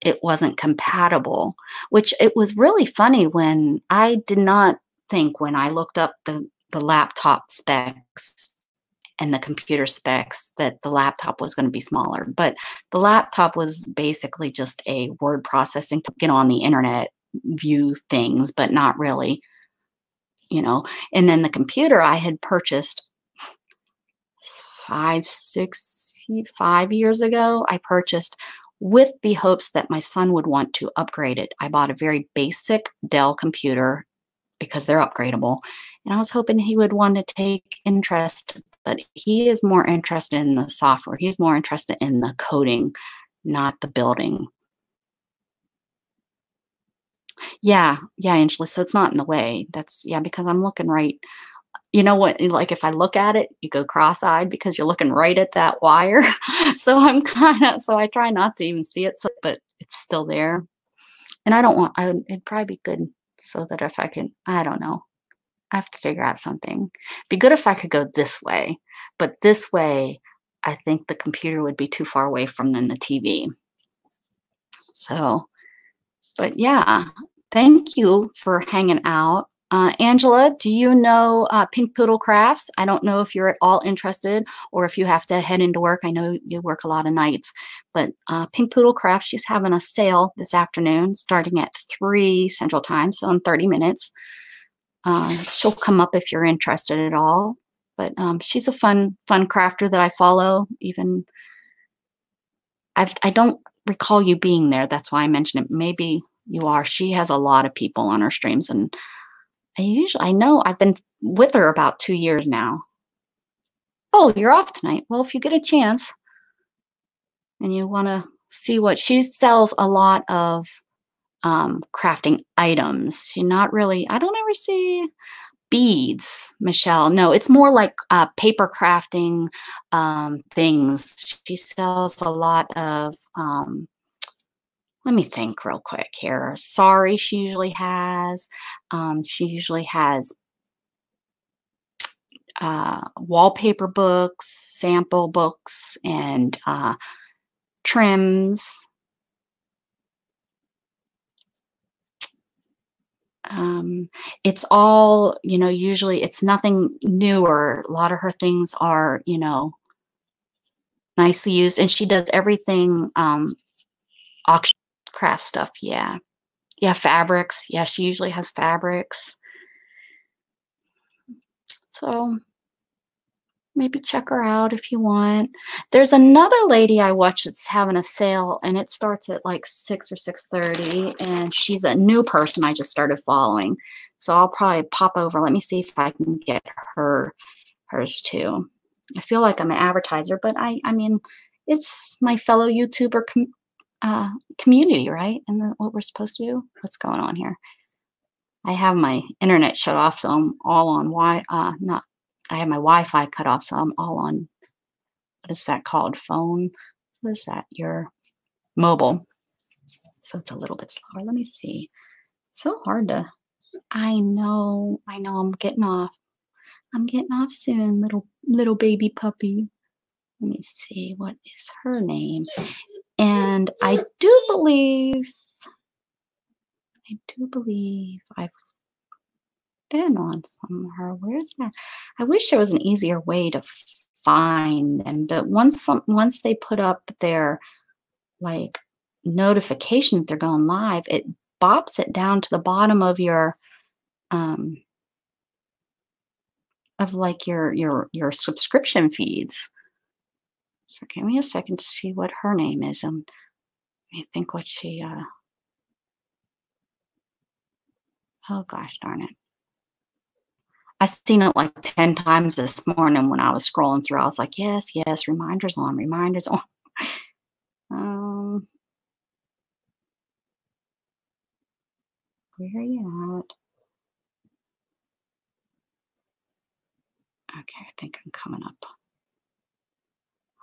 it wasn't compatible, which it was really funny when I did not think when I looked up the the laptop specs and the computer specs that the laptop was going to be smaller. But the laptop was basically just a word processing to get on the internet, view things, but not really, you know. And then the computer I had purchased five, six, five years ago, I purchased with the hopes that my son would want to upgrade it. I bought a very basic Dell computer because they're upgradable and I was hoping he would want to take interest, but he is more interested in the software. He's more interested in the coding, not the building. Yeah, yeah, Angela. So it's not in the way. That's yeah, because I'm looking right. You know what? Like if I look at it, you go cross-eyed because you're looking right at that wire. so I'm kind of so I try not to even see it. So, but it's still there. And I don't want, I, it'd probably be good so that if I can, I don't know, I have to figure out something. Be good if I could go this way, but this way, I think the computer would be too far away from then the TV. So, but yeah, thank you for hanging out. Uh, Angela, do you know uh, Pink Poodle Crafts? I don't know if you're at all interested or if you have to head into work. I know you work a lot of nights, but uh, Pink Poodle Crafts, she's having a sale this afternoon starting at 3 Central Time, so in 30 minutes. Uh, she'll come up if you're interested at all. But um, she's a fun, fun crafter that I follow. Even I've, I don't recall you being there. That's why I mentioned it. Maybe you are. She has a lot of people on her streams, and I usually I know I've been with her about two years now. Oh, you're off tonight. Well, if you get a chance and you want to see what she sells a lot of um, crafting items. She not really, I don't ever see beads, Michelle. No, it's more like uh, paper crafting um, things. She sells a lot of, um, let me think real quick here. Sorry, she usually has. Um, she usually has uh, wallpaper books, sample books, and uh, trims. um, it's all you know usually it's nothing newer a lot of her things are you know nicely used and she does everything um auction craft stuff yeah yeah fabrics yeah she usually has fabrics so maybe check her out if you want. There's another lady I watch that's having a sale and it starts at like 6 or 6.30 and she's a new person I just started following. So I'll probably pop over. Let me see if I can get her hers too. I feel like I'm an advertiser, but I, I mean, it's my fellow YouTuber com uh, community, right? And the, what we're supposed to do. What's going on here? I have my internet shut off, so I'm all on why uh, not I have my Wi-Fi cut off, so I'm all on, what is that called? Phone? What is that? Your mobile. So it's a little bit slower. Let me see. It's so hard to, I know, I know I'm getting off. I'm getting off soon, little, little baby puppy. Let me see, what is her name? And I do believe, I do believe I've been on somewhere. Where's that? I wish there was an easier way to find them, but once some, once they put up their like notification that they're going live, it bops it down to the bottom of your um of like your your your subscription feeds. So give me a second to see what her name is and I think what she uh oh gosh darn it. I seen it like 10 times this morning when I was scrolling through. I was like, yes, yes, reminders on, reminders on. um, where are you at? Okay, I think I'm coming up.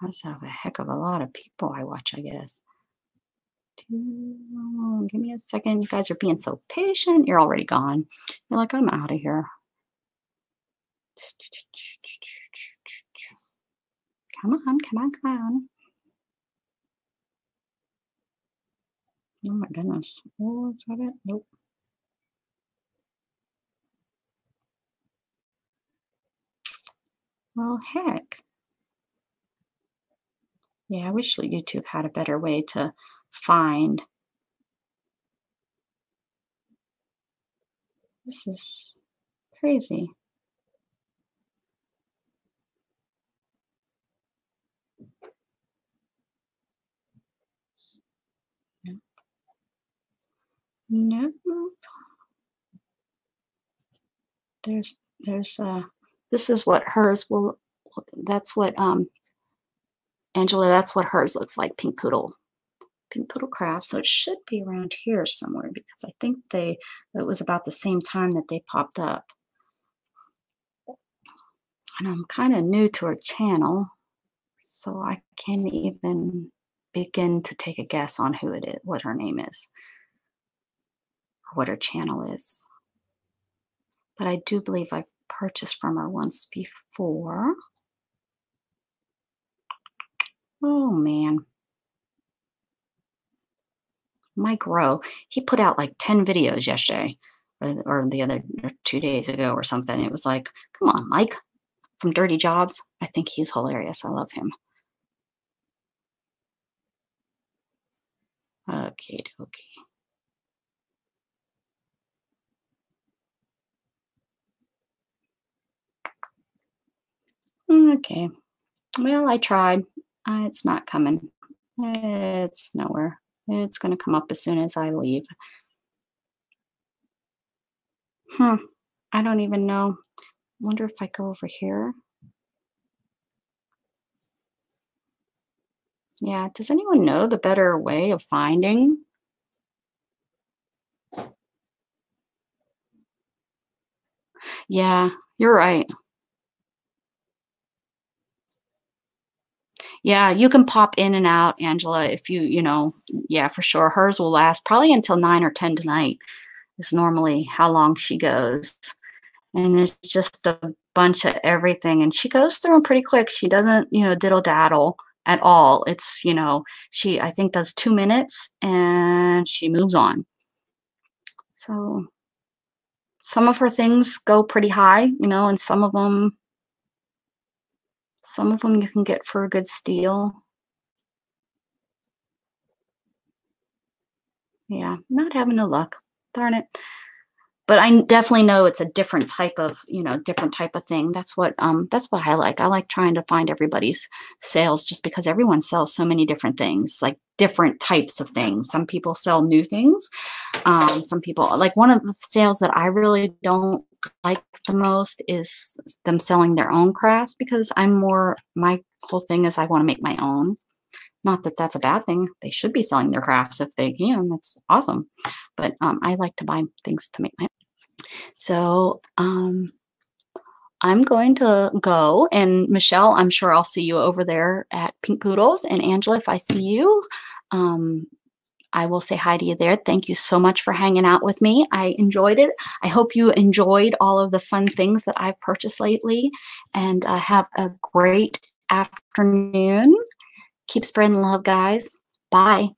That's a heck of a lot of people I watch, I guess. Give me a second. You guys are being so patient. You're already gone. You're like, I'm out of here. Come on, come on, come on. Oh my goodness. Oh, is that it? Nope. Well, heck. Yeah, I wish YouTube had a better way to find. This is crazy. Nope. There's, there's, uh, this is what hers will, that's what, um, Angela, that's what hers looks like, Pink Poodle. Pink Poodle Craft. So it should be around here somewhere because I think they, it was about the same time that they popped up. And I'm kind of new to her channel, so I can't even begin to take a guess on who it is, what her name is, or what her channel is. But I do believe I've purchased from her once before. Oh man. Mike Rowe, he put out like 10 videos yesterday or, or the other or two days ago or something. It was like, come on, Mike from Dirty Jobs. I think he's hilarious. I love him. Okay, okay. Okay. Well, I tried. Uh, it's not coming. It's nowhere. It's going to come up as soon as I leave. Hmm. I don't even know. Wonder if I go over here. Yeah, does anyone know the better way of finding? Yeah, you're right. Yeah, you can pop in and out, Angela, if you, you know, yeah, for sure. Hers will last probably until 9 or 10 tonight is normally how long she goes. And it's just a bunch of everything. And she goes through them pretty quick. She doesn't, you know, diddle daddle at all. It's, you know, she, I think, does two minutes and she moves on. So some of her things go pretty high, you know, and some of them some of them you can get for a good steal. Yeah, not having a luck. Darn it. But I definitely know it's a different type of, you know, different type of thing. That's what um that's what I like. I like trying to find everybody's sales just because everyone sells so many different things, like different types of things. Some people sell new things. Um, some people like one of the sales that I really don't like the most is them selling their own crafts because I'm more, my whole thing is I want to make my own. Not that that's a bad thing. They should be selling their crafts if they can. That's awesome. But um, I like to buy things to make my So um, I'm going to go. And Michelle, I'm sure I'll see you over there at Pink Poodles. And Angela, if I see you, um, I will say hi to you there. Thank you so much for hanging out with me. I enjoyed it. I hope you enjoyed all of the fun things that I've purchased lately. And uh, have a great afternoon. Keep spreading love, guys. Bye.